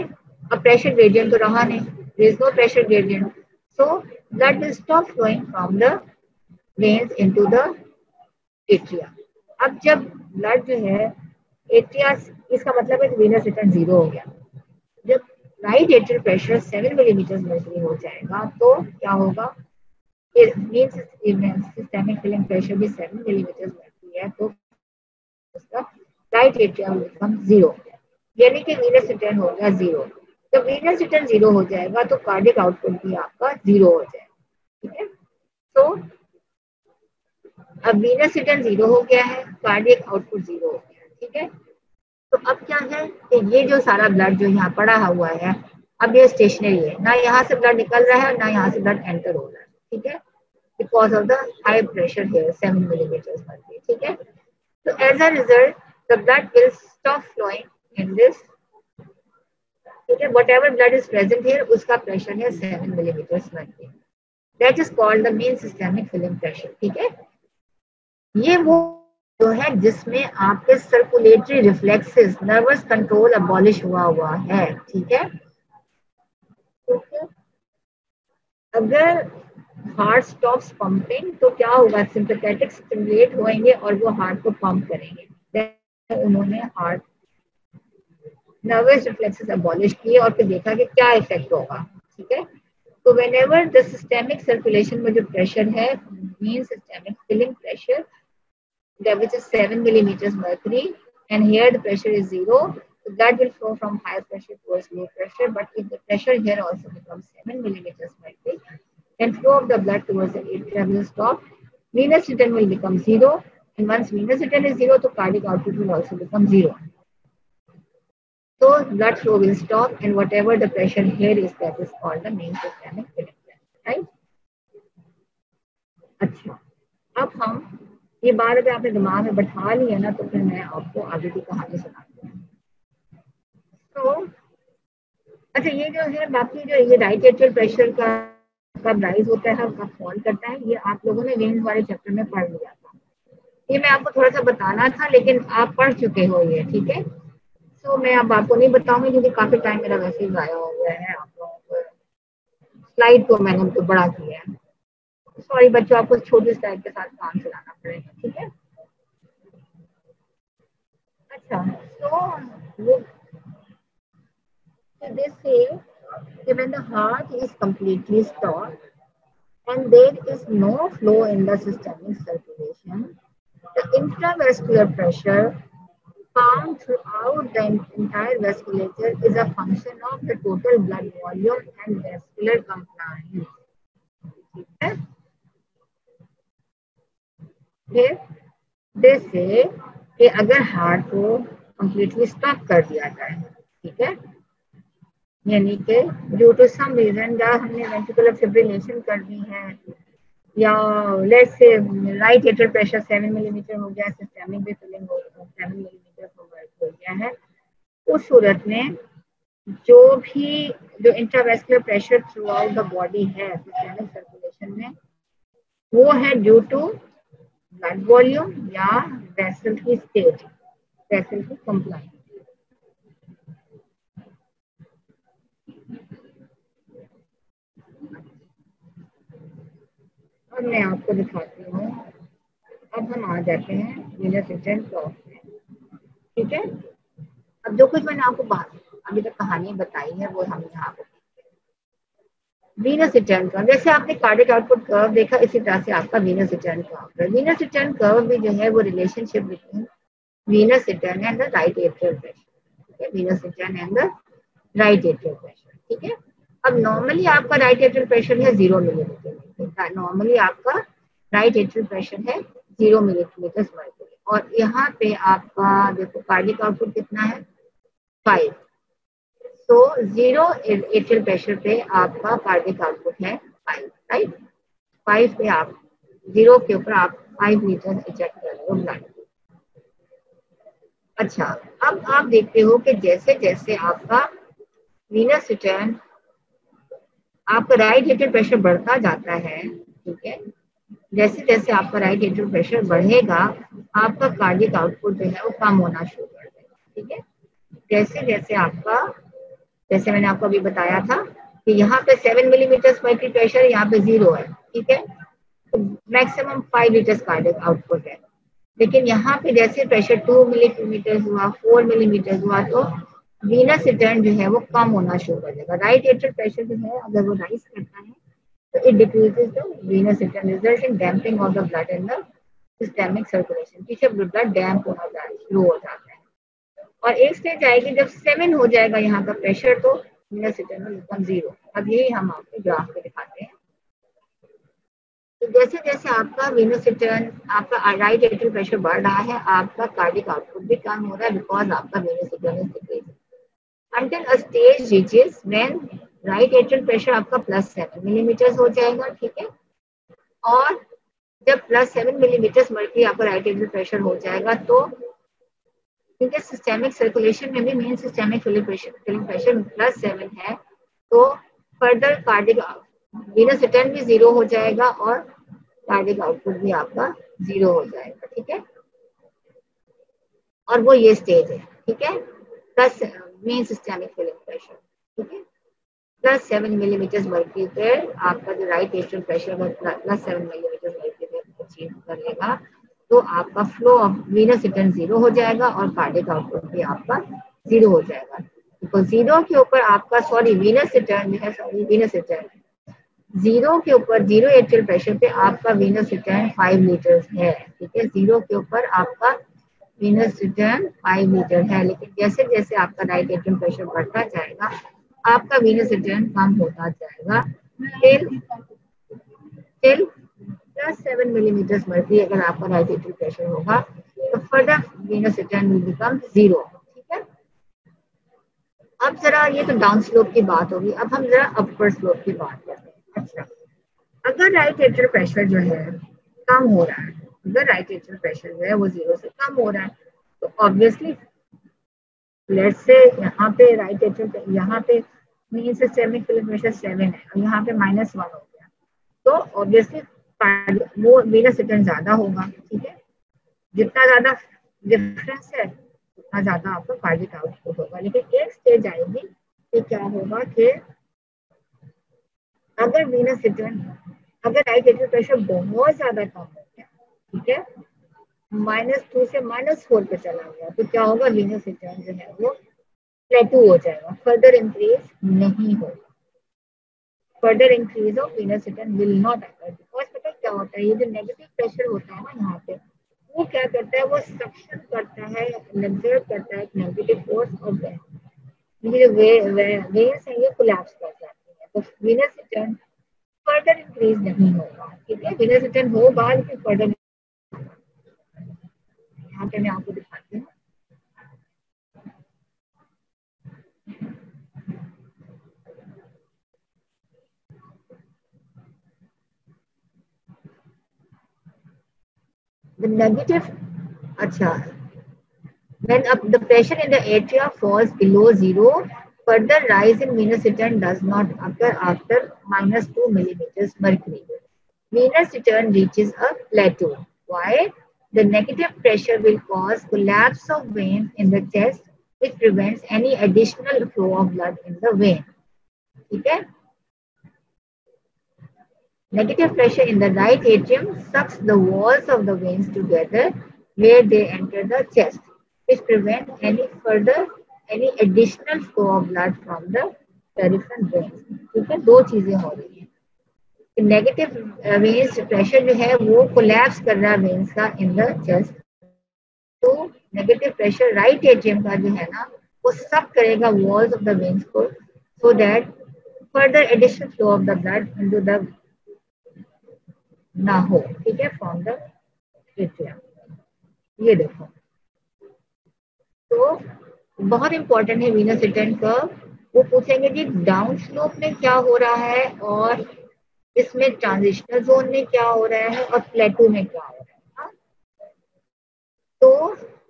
अब प्रेशर ग्रेडियंट तो रहा नहीं। Is no pressure gradient so, blood will stop flowing from the veins into the atria अब जब ब्लड जो है एट्रिया इसका मतलब है वीनस रिटर्न ज़ीरो हो गया। जब right atrial pressure seven millimetre mercury हो जाएगा तो क्या होगा? सिस्टेमिक फिलिंग प्रेशर भी सेवन मिलीमीटर मर्करी है तो उसका राइट एट्रियम बिकम ज़ीरो यानी कि वीनस रिटर्न हो गया ज़ीरो जब वीनस रिटर्न ज़ीरो हो जाएगा तो कार्डिक आउटपुट भी आपका ज़ीरो हो जाएगा। ठीक है? तो अब वीनस रिटर्न ज़ीरो हो गया है कार्डिक आउटपुट ज़ीरो हो गया। ठीक है? तो अब क्या है कि ये जो सारा ब्लड जो यहाँ पड़ा हुआ है, अब ये स्टेशनरी है। ना यहाँ से ब्लड निकल रहा है, ना यहाँ से ब्लड एंटर हो रहा है, ठीक है? Because of the high pressure seven millimetres ठीक है? तो as a result the blood will stop flowing in this ठीक है? Whatever blood is present here उसका प्रेशर है सेवन मिलीमीटर्स पर that is called the mean systemic filling pressure ठीक है? ये वो जो है, जिसमें आपके circulatory reflexes nervous control abolish हुआ हुआ है, ठीक है? अगर हार्ट स्टॉप्स पंपिंग तो क्या होगा? सिंपथेटिक स्टिमुलेट होएँगे और वो हार्ट को पंप करेंगे। उन्होंने हार्ट नर्वस रिफ्लेक्सेस अबॉलिश किए और फिर देखा कि क्या इफ़ेक्ट होगा, ठीक है? तो whenever the systemic circulation में जो प्रेशर है mean systemic filling pressure which is 7 millimeters mercury and here the pressure is zero so that will flow from high pressure towards low pressure but if the pressure here also becomes 7 millimeters mercury then flow of the blood towards the atria will stop. Venous return will become zero. And once venous return is zero, the cardiac output will also become zero. So blood flow will stop and whatever the pressure here is, that is called the main systemic filling pressure, right? अच्छा अब हम ये बात अगर आपने दिमाग में बैठा लिया ना तो फिर मैं आपको आगे की कहानी सुनाती हूँ। तो अच्छा ये जो है, बाकी जो ये राइट एट्रियल प्रेशर का कब राइज होता है कब फॉल करता है, ये आप लोगों ने वेन्स वाले चैप्टर में पढ़ लिया था। ये मैं आपको थोड़ा सा बताना था, लेकिन आप पढ़ चुके हो ये, ठीक है? सो मैं अब आपको नहीं बताऊँगी, क्योंकि काफ़ी टाइम मेरा वैसे ही गाया हो गया है, आप लोगों को स्लाइड को मैंने तो बड़ा किया है। सॉरी बच्चों आपको छोटी स्लाइड के साथ काम चलाना पड़ेगा ठीक है अच्छा तो दिस से when the heart is completely stopped and there is no flow in the systemic circulation, the intravascular pressure found throughout the entire vasculature is a function of the total blood volume and vascular compliance. फिर दे से कि अगर heart को completely stop कर दिया जाए, ठीक है? यानी कि ड्यू टू सम रीजन या हमने वेंट्रिकुलर फिब्रिलेशन कर दी है, या let's say right atrial pressure 7 millimetre हो गया सिस्टेमिक भी फिलिंग हो 7 मिलीमीटर हो गया, है उस सूरत में जो भी, जो intravascular pressure throughout the body है सिस्टेमिक सर्कुलेशन में, वो है ड्यू टू ब्लड वॉल्यूम या वेसल की स्टेट वेसल की कंप्लाइंस अब मैं आपको दिखाती हूँ। अब हम आ जाते हैं सिस्टम क्लॉक में। ठीक है? अब जो कुछ मैंने आपको अभी तक कहानी बताई है, वो हम यहाँ पे वीनस रिटर्न कर्व जैसे आपने कार्डिक आउटपुट कर्व देखा, इसी तरह से आपका venous return curve venous return curve भी जो है, वो relationship between venous return and the right atrial pressure ठीक है? Venous return and the right atrial pressure ठीक है? अब नॉर्मली आपका राइट एट्रियल प्रेशर है ज़ीरो मिलीमीटर नॉर्मली आपका राइट एट्रियल प्रेशर है ज़ीरो मिलीमीटर मर्क्यूरी और यहाँ पे आपका, देखो कार्डिक आउटपुट कितना है? फाइव तो ज़ीरो एट्रियल प्रेशर पे आपका कार्डिक आउटपुट है फाइव राइट फाइव पे आप ज़ीरो के ऊपर आप फाइव लीटर इजेक्ट कर रहे हो ब्लड अच्छा अब आप देखते हो कि जैसे जैसे आपका वीनस रिटर्न आपका राइट एट्रियल प्रेशर बढ़ता जाता है, ठीक है? जैसे जैसे आपका राइट एट्रियल प्रेशर बढ़ेगा, आपका कार्डिक आउटपुट जो है वो कम होना शुरू कर देगा, ठीक है? जैसे जैसे आपका जैसे मैंने आपको अभी बताया था कि यहाँ पे सेवन मिलीमीटर मर्क्यूरी प्रेशर यहाँ पे ज़ीरो है, ठीक है? तो maximum five litres cardiac output है। लेकिन यहाँ पे जैसे प्रेशर टू मिलीमीटर हुआ फोर मिलीमीटर हुआ तो वीनस रिटर्न जो है वो कम होना शुरू कर देगा। राइट एट्रियल प्रेशर जो है, अगर वो राइज करता है तो it decreases the venous return result in damping of the blood in the circulation पीछे ब्लड डैम्प होना शुरू हो जाता है। और एक स्टेज आएगी जब सेवन हो जाएगा यहाँ का प्रेशर तो venous return will become zero अब यही हम आपको ग्राफ पे दिखाते हैं। तो जैसे जैसे आपका वीनस रिटर्न आपका राइट एट्रियल प्रेशर बढ़ रहा है, आपका कार्डिक आउटपुट भी कम हो रहा है बिकॉज़ आपका venous return is decreasing until a stage reaches when right atrial pressure आपका प्लस सेवन मिलीमीटर हो जाएगा, ठीक है? और जब प्लस सेवन मिलीमीटर मर्क्यूरी आपका राइट एट्रियल प्रेशर हो जाएगा तो है सिस्टेमिक सर्कुलेशन में भी mean systemic filling pressure plus seven है तो फर्दर कार्डिक वीनस रिटर्न भी ज़ीरो हो जाएगा और कार्डिक आउटपुट भी आपका ज़ीरो हो जाएगा, ठीक है? और वो ये स्टेज है, ठीक है? Plus mean systemic filling pressure ठीक है? प्लस सेवन मिलीमीटर मर्क्यूरी पे आपका जो right atrial pressure plus seven millimetre mercury पे अचीव कर लेगा तो आपका flow of venous return zero हो जाएगा और कार्डिक आउटपुट भी आपका ज़ीरो हो जाएगा। तो ज़ीरो के ऊपर आपका सॉरी वीनस रिटर्न जो है सॉरी वीनस रिटर्न ज़ीरो के ऊपर ज़ीरो एट्रियल प्रेशर पे आपका वीनस रिटर्न फाइव लीटर है, ठीक है? ज़ीरो के ऊपर आपका वीनस रिटर्न फाइव लीटर है, लेकिन जैसे जैसे आपका राइट एट्रियल प्रेशर बढ़ता जाएगा, आपका वीनस रिटर्न कम होता जाएगा। Till till plus seven millimetre mercury अगर आपका राइट एट्रियल प्रेशर होगा तो further venous return will become zero ठीक है? अब जरा ये तो डाउन स्लोप की बात होगी, अब हम जरा अपर स्लोप की बात करते हैं। अच्छा अगर राइट एट्रियल प्रेशर जो है, कम हो रहा है, अगर राइट एट्रियल प्रेशर जो है, वो ज़ीरो से कम हो रहा है तो ऑब्वियसली लेट से यहाँ पे राइट एट्रियल यहाँ पे mean systemic filling pressure seven है, और यहाँ पे माइनस वन हो गया तो ऑब्वियसली वो वीनस रिटर्न ज़्यादा होगा, ठीक है? जितना ज़्यादा डिफरेंस है, उतना ज़्यादा आपका कार्डिक आउटपुट होगा। लेकिन एक स्टेज आएगी कि क्या होगा कि अगर वीनस रिटर्न अगर एट्रियल प्रेशर बहुत ज़्यादा कम हो गया, ठीक है? माइनस टू से माइनस फोर पे चला गया तो क्या होगा? वीनस रिटर्न जो है वो प्लेटू हो जाएगा। फर्दर इंक्रीज नहीं होगा। Further increase of venous return will not occur because क्या होता है, ये जो नेगेटिव प्रेशर होता है ना यहाँ पे, वो क्या करता है, वो सक्शन करता है एब्जर्व करता है नेगेटिव फोर्स ऑफ़ ये जो वेन्स है, ये कोलैप्स कर जाता है। तो विनर रिटर्न फर्दर इंक्रीज नहीं होगा, ठीक है? विनर रिटर्न होगा, लेकिन फर्दर यहाँ पे मैं आपको दिखाती हूँ। The negative acha when up the pressure in the atria falls below zero Further rise in venous return does not occur after minus 2 millimeters mercury. Venous return reaches a plateau. Why? The negative pressure will cause collapse of veins in the chest which prevents any additional flow of blood in the vein. Okay? Negative pressure in the right atrium sucks the walls of the veins together where they enter the chest, which prevents any further any additional flow of blood from the peripheral veins ठीक है दो चीजें हो रही है negative veins pressure जो है वो कोलैप्स कर रहा है वेन्स का इन द चेस्ट तो नेगेटिव प्रेशर राइट एट्रियम का जो है ना वो सब करेगा वॉल्स ऑफ द वेन्स को so that further additional flow of the blood into the ना हो, ठीक है? फ्रॉम द एट्रियम ये देखो। तो बहुत इंपॉर्टेंट है वीनस रिटर्न कर्व वो पूछेंगे जी डाउन स्लोप में क्या हो रहा है और इसमें ट्रांजिशनल जोन में क्या हो रहा है और प्लेटू में क्या हो रहा है हाँ? तो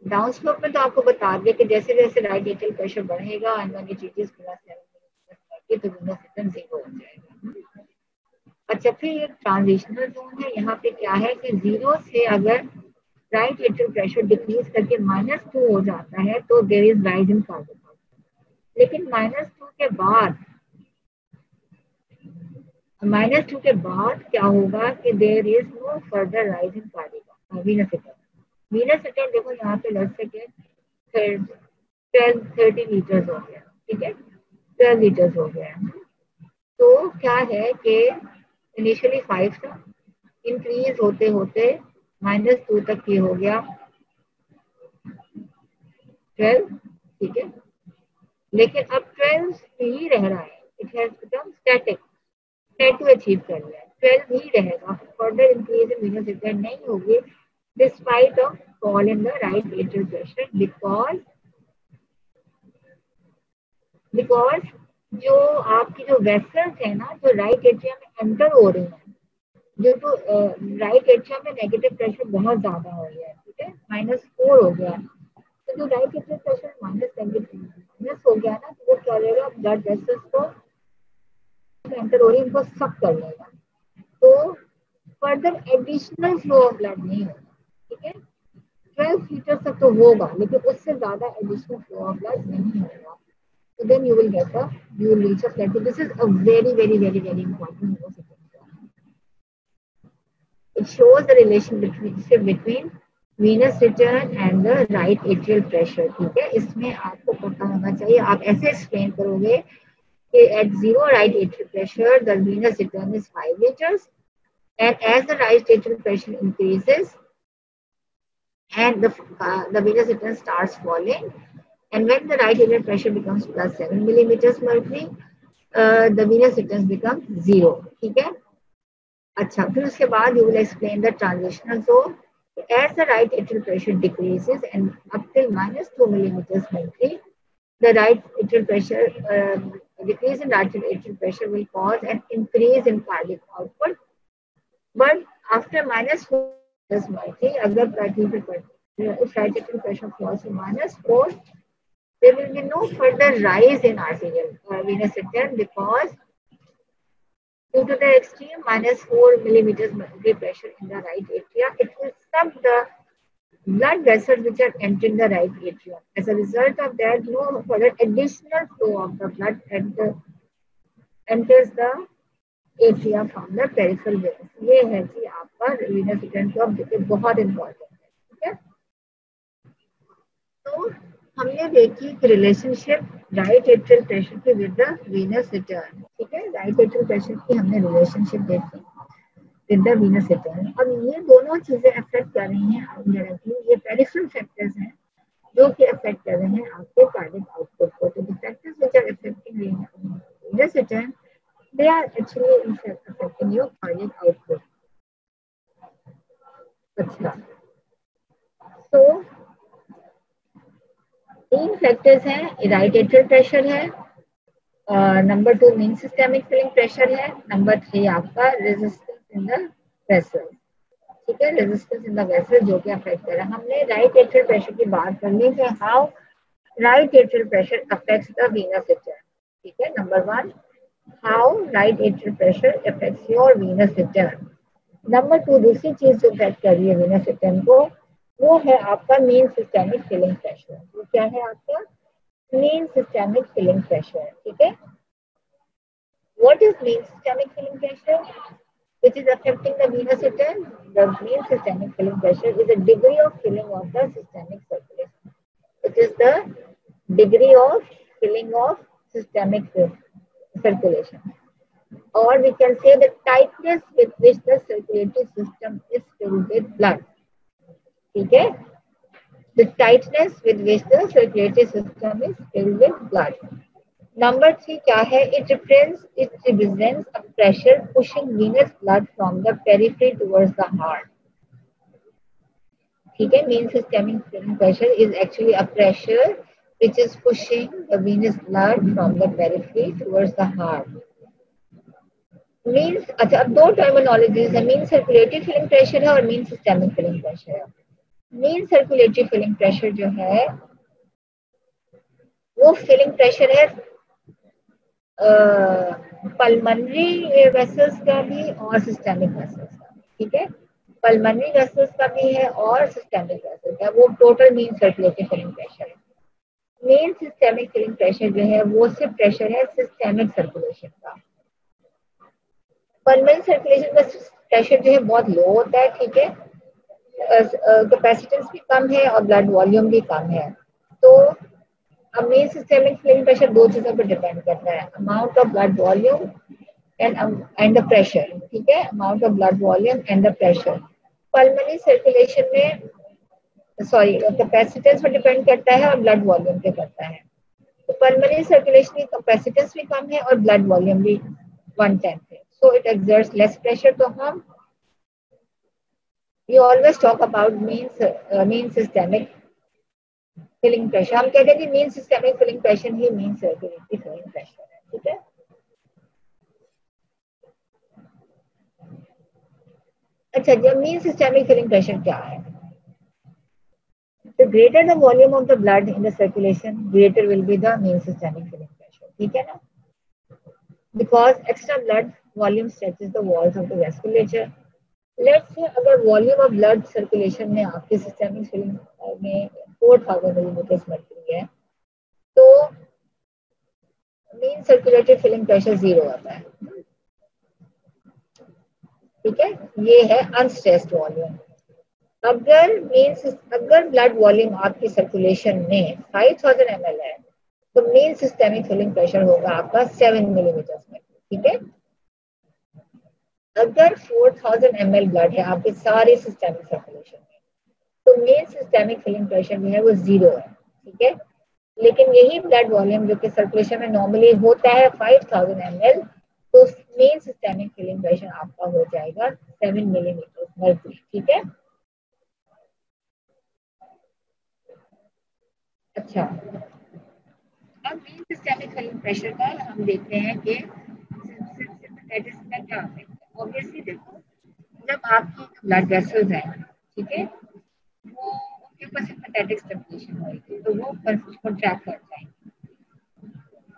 डाउन स्लोप में तो आपको बता दिया कि जैसे जैसे राइट एटियल प्रेशर बढ़ेगा and when it reaches plus 7 तो विंडो सिस्टम ज़ीरो हो जाएगा। अच्छा फिर ये ट्रांजिशनल जोन है यहाँ पे क्या है कि ज़ीरो से अगर राइट एटियल प्रेशर डिक्रीज करके माइनस टू हो जाता है तो there is rise in carbon लेकिन माइनस टू के बाद माइनस टू के बाद क्या होगा कि there is no further rise in cardiac venous return देखो यहाँ पे let's say twelve thirty litres हो गया, ठीक है? ट्वेल्व लीटर्स हो गया तो क्या है कि इनिशियली फाइव था। इंक्रीज होते होते माइनस टू तक ये हो गया। ट्वेल्व ठीक है? लेकिन अब ट्वेल्व ही रह रहा है। It has become static status achieve कर लिया। ट्वेल्व ही रहेगा। Further increase in venous return नहीं होगी। Despite of fall in the right interpretation because because जो आपकी जो वेसल्स है ना, जो राइट एट्रियम में एंटर हो रही है, जो तो राइट एट्रियम में नेगेटिव प्रेशर बहुत ज़्यादा हो गया है, ठीक है? माइनस फोर हो गया तो जो right atrial pressure minus minus हो गया ना तो वो क्या करेगा ब्लड वेसल्स को एंटर हो रही उनको सक कर लेगा तो further additional flow of blood नहीं होगा, ठीक है? ट्वेल्व लीटर तक तो होगा, लेकिन उससे ज़्यादा एडिशनल फ्लो ऑफ़ ब्लड नहीं होगा। so then you will get a you will reach a plateau this is a very very very very important it shows the relation between between venous return and the right atrial pressure ठीक है इसमें आपको पता होना चाहिए आप ऐसे explain करोगे कि at zero right atrial pressure the venous return is 5 liters and as the right atrial pressure increases and the uh, the venous return starts falling And when the right atrial pressure becomes plus 7 millimeters mercury, uh, the venous returns become zero. ठीक है अच्छा फिर उसके बाद you will explain the transitional zone. As the right atrial pressure decreases and up till minus 2 millimeters mercury, the right atrial pressure, um, decrease in right atrial pressure will cause an increase in cardiac output. But after minus 4 millimeters mercury, अगर plateau if right atrial pressure falls to minus 4, there will be no further rise in arterial uh, venous return because due to the extreme minus 4 millimeters mercury pressure in the right atria, it will stop the blood vessels which are entering the right atrium. As a result of that, no further additional flow of the blood enter, enters the atria from the peripheral veins. ये है जी आपका venous return का बहुत important है ठीक है तो हमने देखी कि रिलेशनशिप राइट एट्रियल प्रेशर की विद द वीनस रिटर्न ठीक है? राइट एट्रियल प्रेशर की हमने रिलेशनशिप देखी विद द वीनस रिटर्न अब ये दोनों चीज़ें अफेक्ट कर रही हैं इनडायरेक्टली ये पेरिफेरल फैक्टर्स हैं जो कि अफेक्ट कर रहे हैं आपके कार्डिक आउटपुट को। तो the factors which are affecting venous return they are actually affecting your cardiac output अच्छा। So तीन फैक्टर्स हैं राइट एट्रियल प्रेशर है number two mean systemic filling pressure है नंबर थ्री आपका रेजिस्टेंस इन द वेसल ठीक है resistance in the vessel जो कि अफेक्ट कर रहा है। हमने राइट एट्रियल प्रेशर की बात कर ली कि how right atrial pressure affects the venous return ठीक है number one how right atrial pressure affects your venous return number two दूसरी चीज़ जो अफेक्ट कर रही है वीनस रिटर्न को वो है आपका मेन सिस्टेमिक फिलिंग प्रेशर वो क्या है आपका मेन सिस्टेमिक फिलिंग प्रेशर ठीक है what is mean systemic filling pressure which is affecting the venous return the mean systemic filling pressure is a degree of filling of the systemic circulation it is the degree of filling of systemic circulation or we can say the tightness with which the circulatory system is filled with blood ठीक है the tightness with which the circulatory system is filled with blood. Number three क्या है? It represents it represents a pressure pushing venous blood from the periphery towards the heart. ठीक है? Mean systemic pressure is actually a pressure which is pushing the venous blood from the periphery towards the heart. Means अच्छा अब दो terminologies है mean circulatory filling pressure है और mean systemic filling pressure है mean circulatory filling pressure जो है, वो फिलिंग प्रेशर है पल्मनरी वेसल्स का भी और सिस्टेमिक वेसल्स का ठीक है? पल्मनरी वेसल्स का भी है और सिस्टेमिक वेसल्स का, वो total mean circulatory filling pressure है। मेन सिस्टेमिक फिलिंग प्रेशर जो है, वो सिर्फ़ प्रेशर है सिस्टेमिक सर्कुलेशन का। पल्मनरी सर्कुलेशन का प्रेशर जो है बहुत लो होता है, ठीक है? कैपेसिटेंस भी कम है और ब्लड वॉल्यूम भी कम है। तो मेन सिस्टेमिक फिलिंग प्रेशर दो चीज़ों पर डिपेंड करता है। Amount of blood volume and and the pressure ठीक है? Amount of blood volume and the pressure pulmonary circulation में सॉरी कैपेसिटेंस पर डिपेंड करता है और ब्लड वॉल्यूम पे करता है। तो पल्मोनरी सर्कुलेशन की कैपेसिटेंस भी कम है और ब्लड वॉल्यूम भी वन टेंथ है। So it exerts less pressure तो हम we always talk about mean uh, mean systemic filling pressure हम कहते हैं कि मीन सिस्टेमिक फिलिंग प्रेशर ही मीन सर्कुलेटरी फिलिंग प्रेशर है ठीक है अच्छा जब मीन सिस्टेमिक फिलिंग प्रेशर क्या है the greater the volume of the blood in the circulation greater will be the mean systemic filling pressure ठीक है ना because extra blood volume stretches the walls of the vasculature let's say अगर volume of blood circulation में आपके systemic filling में four thousand millimetre mercury है तो mean circulatory filling pressure zero आता है। ठीक है? ये है अनस्ट्रेस्ड वॉल्यूम अगर मेन अगर ब्लड वॉल्यूम आपकी सर्कुलेशन में 5000 ml है तो मेन सिस्टेमिक फिलिंग प्रेशर होगा आपका 7 मिलीमीटर ठीक है? अगर 4000 ml ब्लड है, आपके सारे सिस्टेमिक सर्कुलेशन में तो मेन सिस्टेमिक फिलिंग प्रेशर जो है वो ज़ीरो है, ठीक है? लेकिन यही ब्लड वॉल्यूम जो कि सर्कुलेशन में नॉर्मली होता है 5000 ml तो मेन सिस्टेमिक फिलिंग प्रेशर आपका हो जाएगा 7 मिलीमीटर मर्क्यूरी ठीक है? अच्छा। अब मेन सिस्टेमिक फिलिंग प्रेशर का हम देखते हैं कि सिंथेटिस में क्या है? ऑब्वियसली देखो, जब आपकी ब्लड वेसल्स हैं, ठीक है, वो उनके ऊपर सिंपैथेटिक स्टिमुलेशन होगी तो वो कॉन्ट्रैक्ट कर जाएँगे।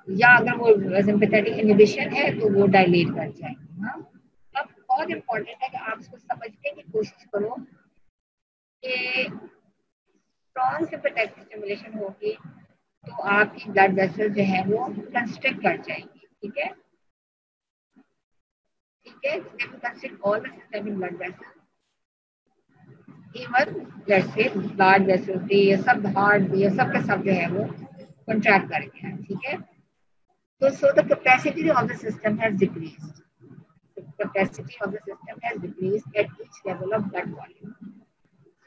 या अगर वो सिंपैथेटिक इनहिबिशन है तो वो डायलेट कर जाएँगे हाँ। अब बहुत इंपॉर्टेंट है कि आप इसको समझने की कोशिश करो कि स्ट्रॉन्ग सिंपैथेटिक स्टिमुलेशन होगी तो आपकी ब्लड वेसल जो है, वो कंस्ट्रक्ट कर जाएँगी, ठीक है? ठीक है construct all the systemic blood vessel even जैसे ब्लड वेसल भी ये सब हार्ट भी ये सब के सब जो है वो कंट्रैक्ट कर गया है ठीक है तो so the capacity of the system has decreased capacity of the system has decreased at each level of blood volume.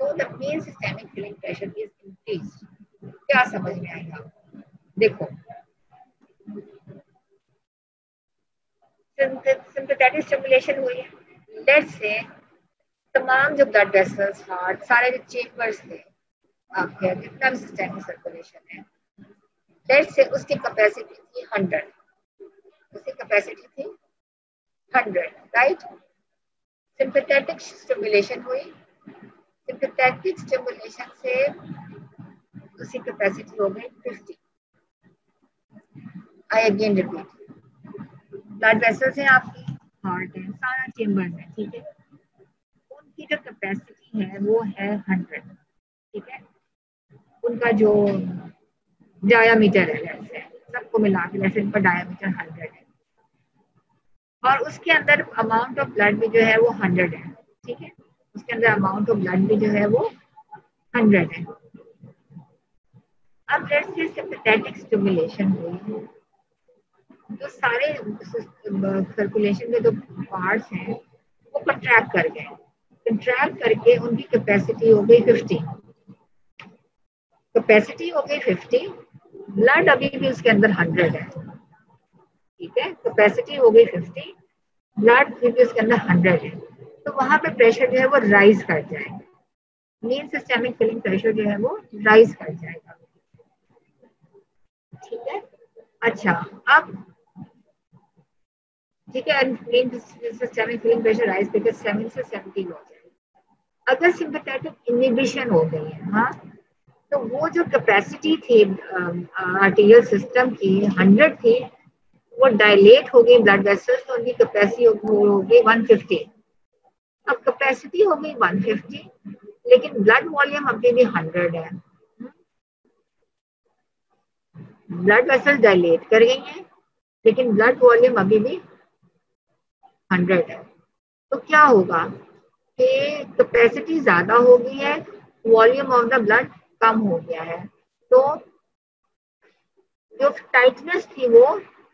So the main systemic filling pressure is increased. क्या समझ में आएगा देखो स्टिमुलेशन हुई है से तमाम जो ब्लड वेसल्स हार्ट सारे जो चेम्बर्स थे, आपके भी सिस्टमिक सर्कुलेशन है। से उसकी कैपेसिटी थी हंड्रेड उसकी कैपेसिटी थी हंड्रेड राइट सिंपैथेटिक स्टिमुलेशन हुई। सिंपैथेटिक स्टिमुलेशन से उसकी कैपेसिटी हो गई fifty I again repeat blood vessels हैं आपकी। हार्ट है सारा चेम्बर है ठीक है? की जो कैपेसिटी है, वो है हंड्रेड ठीक है? उनका जो डायामीटर है जैसे सबको मिला के जैसे इनका डायामीटर हंड्रेड है। और उसके अंदर अमाउंट ऑफ़ ब्लड भी जो है, वो हंड्रेड है, ठीक है? उसके अंदर अमाउंट ऑफ़ ब्लड भी जो है, वो हंड्रेड है। अब ब्लड से सिंपैथेटिक स्टिमुलेशन हुई। जो सारे सर्कुलेशन के जो पार्ट्स हैं, वो कंट्रैक्ट कर गए। कंट्रैक्ट करके उनकी कैपेसिटी हो गई फिफ्टी कैपेसिटी हो गई फिफ्टी ब्लड अभी भी उसके अंदर हंड्रेड है। ठीक है? कैपेसिटी हो गई फिफ्टी ब्लड फिर भी उसके अंदर हंड्रेड है। तो वहाँ पे प्रेशर जो है वो राइज कर जाएगा। मेन सिस्टेमिक फिलिंग प्रेशर जो है वो राइज कर जाएगा। ठीक है? अच्छा अब ठीक है mean systemic filling pressure rise करके सेवन से सेवेंटी हो जाएगा अगर सिंपथेटिक इनिबिशन हो गई है हाँ तो वो जो कैपेसिटी थी आर्टीरियल सिस्टम की हंड्रेड थी, वो डायलेट हो गई ब्लड वेसल्स तो उनकी कैपेसिटी हो गई वन फिफ्टी अब कैपेसिटी हो गई वन फिफ्टी लेकिन ब्लड वॉल्यूम अभी भी हंड्रेड है। ब्लड वेसल डायलेट कर गई है, लेकिन ब्लड वॉल्यूम अभी भी हंड्रेड है। तो क्या होगा कि कैपेसिटी ज़्यादा हो गई है वॉल्यूम ऑफ़ द ब्लड कम हो गया है। तो जो टाइटनेस थी वो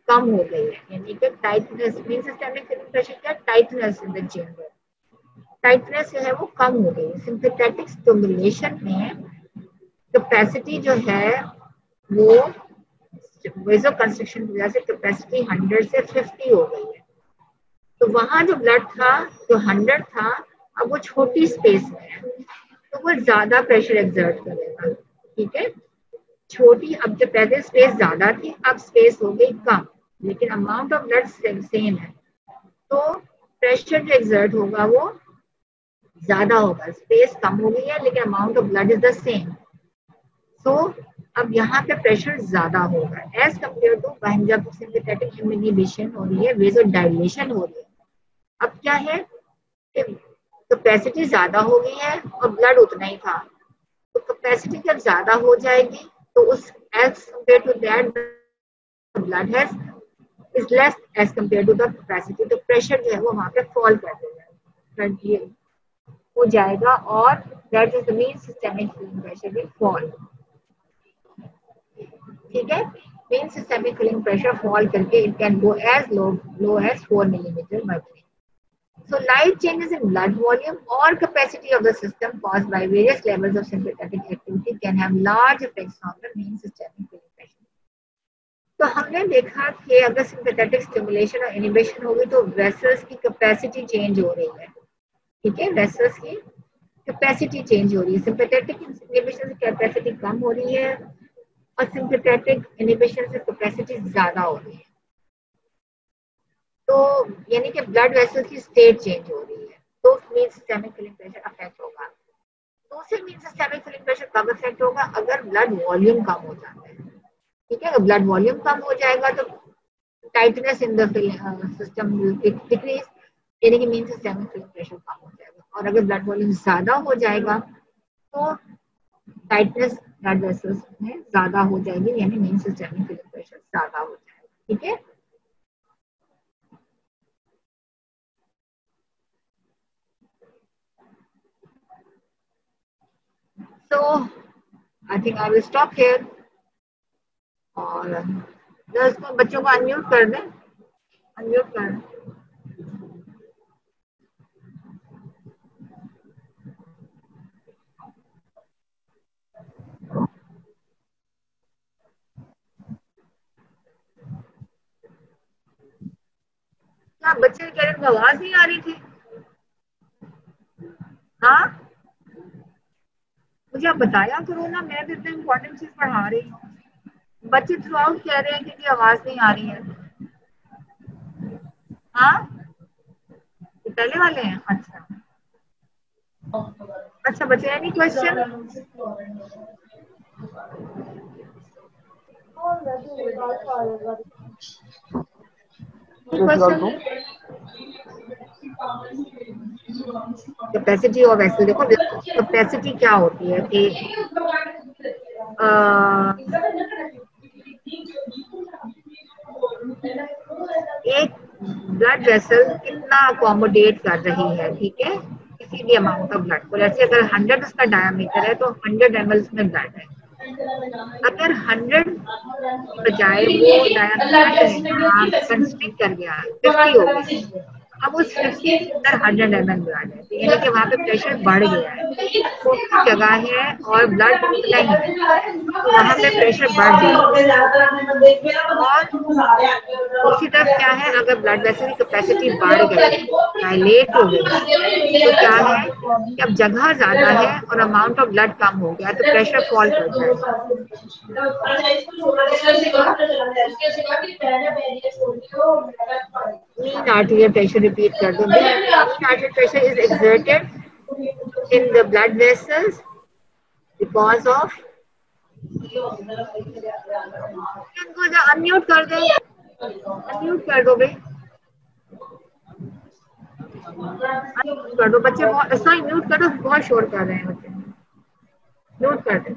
कम हो गई है। यानी कि टाइटनेस मीन सिस्टेमिक प्रेशर क्या? Tightness in the chamber tightness जो है वो कम हो गई। सिंथेटिक स्टिमुलेशन में कैपेसिटी जो है वो वेजो कंस्ट्रक्शन की वजह से कैपेसिटी 100 से 50 हो गई है। तो वहाँ जो ब्लड था, जो 100 था, अब वो छोटी स्पेस में है। तो वो ज़्यादा प्रेशर एक्सर्ट करेगा, ठीक है? छोटी, अब जब पहले स्पेस ज़्यादा थी, अब स्पेस हो गई कम, लेकिन अमाउंट ऑफ़ ब्लड सेम है। तो प्रेशर जो एग्जर्ट होगा वो ज़्यादा होगा स्पेस कम हो गई है, लेकिन amount of blood is the same so अब यहाँ पे प्रेशर ज़्यादा होगा। एज कंपेयर टू जब सिंथेटिक इम्यूनिबेशन हो रही है वेजो डायलेशन हो रही है अब क्या है कैपेसिटी ज़्यादा हो गई है और ब्लड उतना ही था। तो कैपेसिटी जब ज़्यादा हो जाएगी तो उस as compare to that blood has is less as compare to the capacity तो प्रेशर जो है वो वहाँ पे फॉल कर देगा हो। जाएगा और that is the mean systemic pressure will fall ठीक है? Mean systemic filling pressure fall करके it can go as low low as 4 millimetre mercury So light changes in blood volume or capacity of the system caused by various levels of sympathetic activity can have large effects on the main systemic filling pressure. तो हमने देखा कि अगर synthetic stimulation और inhibition होगी तो vessels की capacity change हो रही है ठीक है वेसल्स की कैपेसिटी चेंज हो रही है सिंपैथेटिक इनिबिशन से कैपेसिटी कम हो रही है और सिंपैथेटिक इनिबिशन से कैपेसिटी ज़्यादा हो रही है तो यानी कि ब्लड वेसल की स्टेट चेंज हो रही है तो mean systemic filling pressure affect होगा। दूसरे मीन सिस्टेमिक फिलिंग प्रेशर कब अफेक्ट होगा? अगर ब्लड वॉल्यूम कम हो जाता है। ठीक है? अगर ब्लड वॉल्यूम कम हो जाएगा तो tightness in the system decrease यानी कि मीन सिस्टेमिक फिलिंग प्रेशर कम हो जाएगा। और अगर ब्लड वॉल्यूम ज़्यादा हो जाएगा तो टाइटनेस ब्लड वेसल्स में ज़्यादा हो जाएगी, यानी मेन सिस्टेमिक फिलिंग प्रेशर ज़्यादा हो जाएगा। ठीक है? So I think I will stop और इसको बच्चों को अनम्यूट कर दें। अनम्यूट कर बच्चे कह रहे आवाज़ नहीं आ रही थी? हाँ? मुझे आप बताया करो ना मैं भी इतना इम्पोर्टेंट चीज़ पढ़ा रही हूँ। बच्चे थ्रू आउट कह रहे हैं कि आवाज़ नहीं आ रही है। हाँ? पहले वाले हैं? अच्छा। अच्छा बच्चे any question question capacity of vessel देखो कैपेसिटी क्या होती है कि एक ब्लड वेसल कितना अकोमोडेट कर रही है, ठीक है? किसी भी अमाउंट ऑफ़ ब्लड को, जैसे अगर हंड्रेड उसका डायमीटर है तो हंड्रेड एम में ब्लड है। अगर हंड्रेड बजाय वो डायमीटर कंस्ट्रिक्ट कर गया फिफ्टी हो गया। अब उस फिफ्टी के अंदर हंड्रेड एम एल ब्लड है। यानी कि वहाँ पे प्रेशर बढ़ गया है। छोटी जगह है और ब्लड नहीं है। तो वहाँ पे प्रेशर बढ़ गया और दूसरी तरफ़ क्या है? अगर ब्लड वेसल की कैपेसिटी बढ़ गई डायलेट हो गई तो क्या है कि अब जगह ज़्यादा है और अमाउंट ऑफ़ ब्लड कम हो गया तो प्रेशर फॉल कर जाएगा mean arterial pressure repeat कर दो mean arterial pressure is exerted in the blood vessels because of unmute कर दे। अनम्यूट कर दो भाई। कर दो। बच्चे सॉरी म्यूट कर दो। बहुत शोर कर रहे हैं बच्चे। म्यूट कर दे।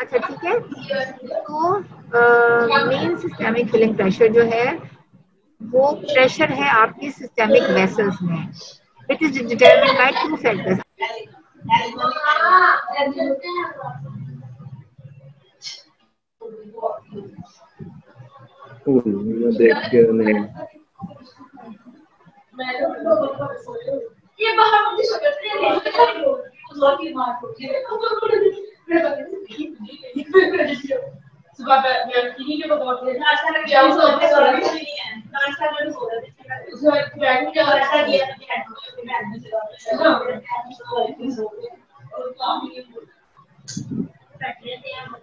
अच्छा ठीक है। तो मेन सिस्टेमिक फिलिंग प्रेशर जो है, वो प्रेशर है आपकी सिस्टेमिक वेसल्स में it is determined by two factors देख के नहीं ये बाहर मुझे सुबह नहीं के बहुत देर नाश्ता करके जाऊँ तो अपने घर में नहीं है नाश्ता करके सो रहे थे उसके बाद बैठ के और दिया किया कि हेड में मैं एडमिट चला और काम ही नहीं हो रहा है। फैक्ट्री से हम।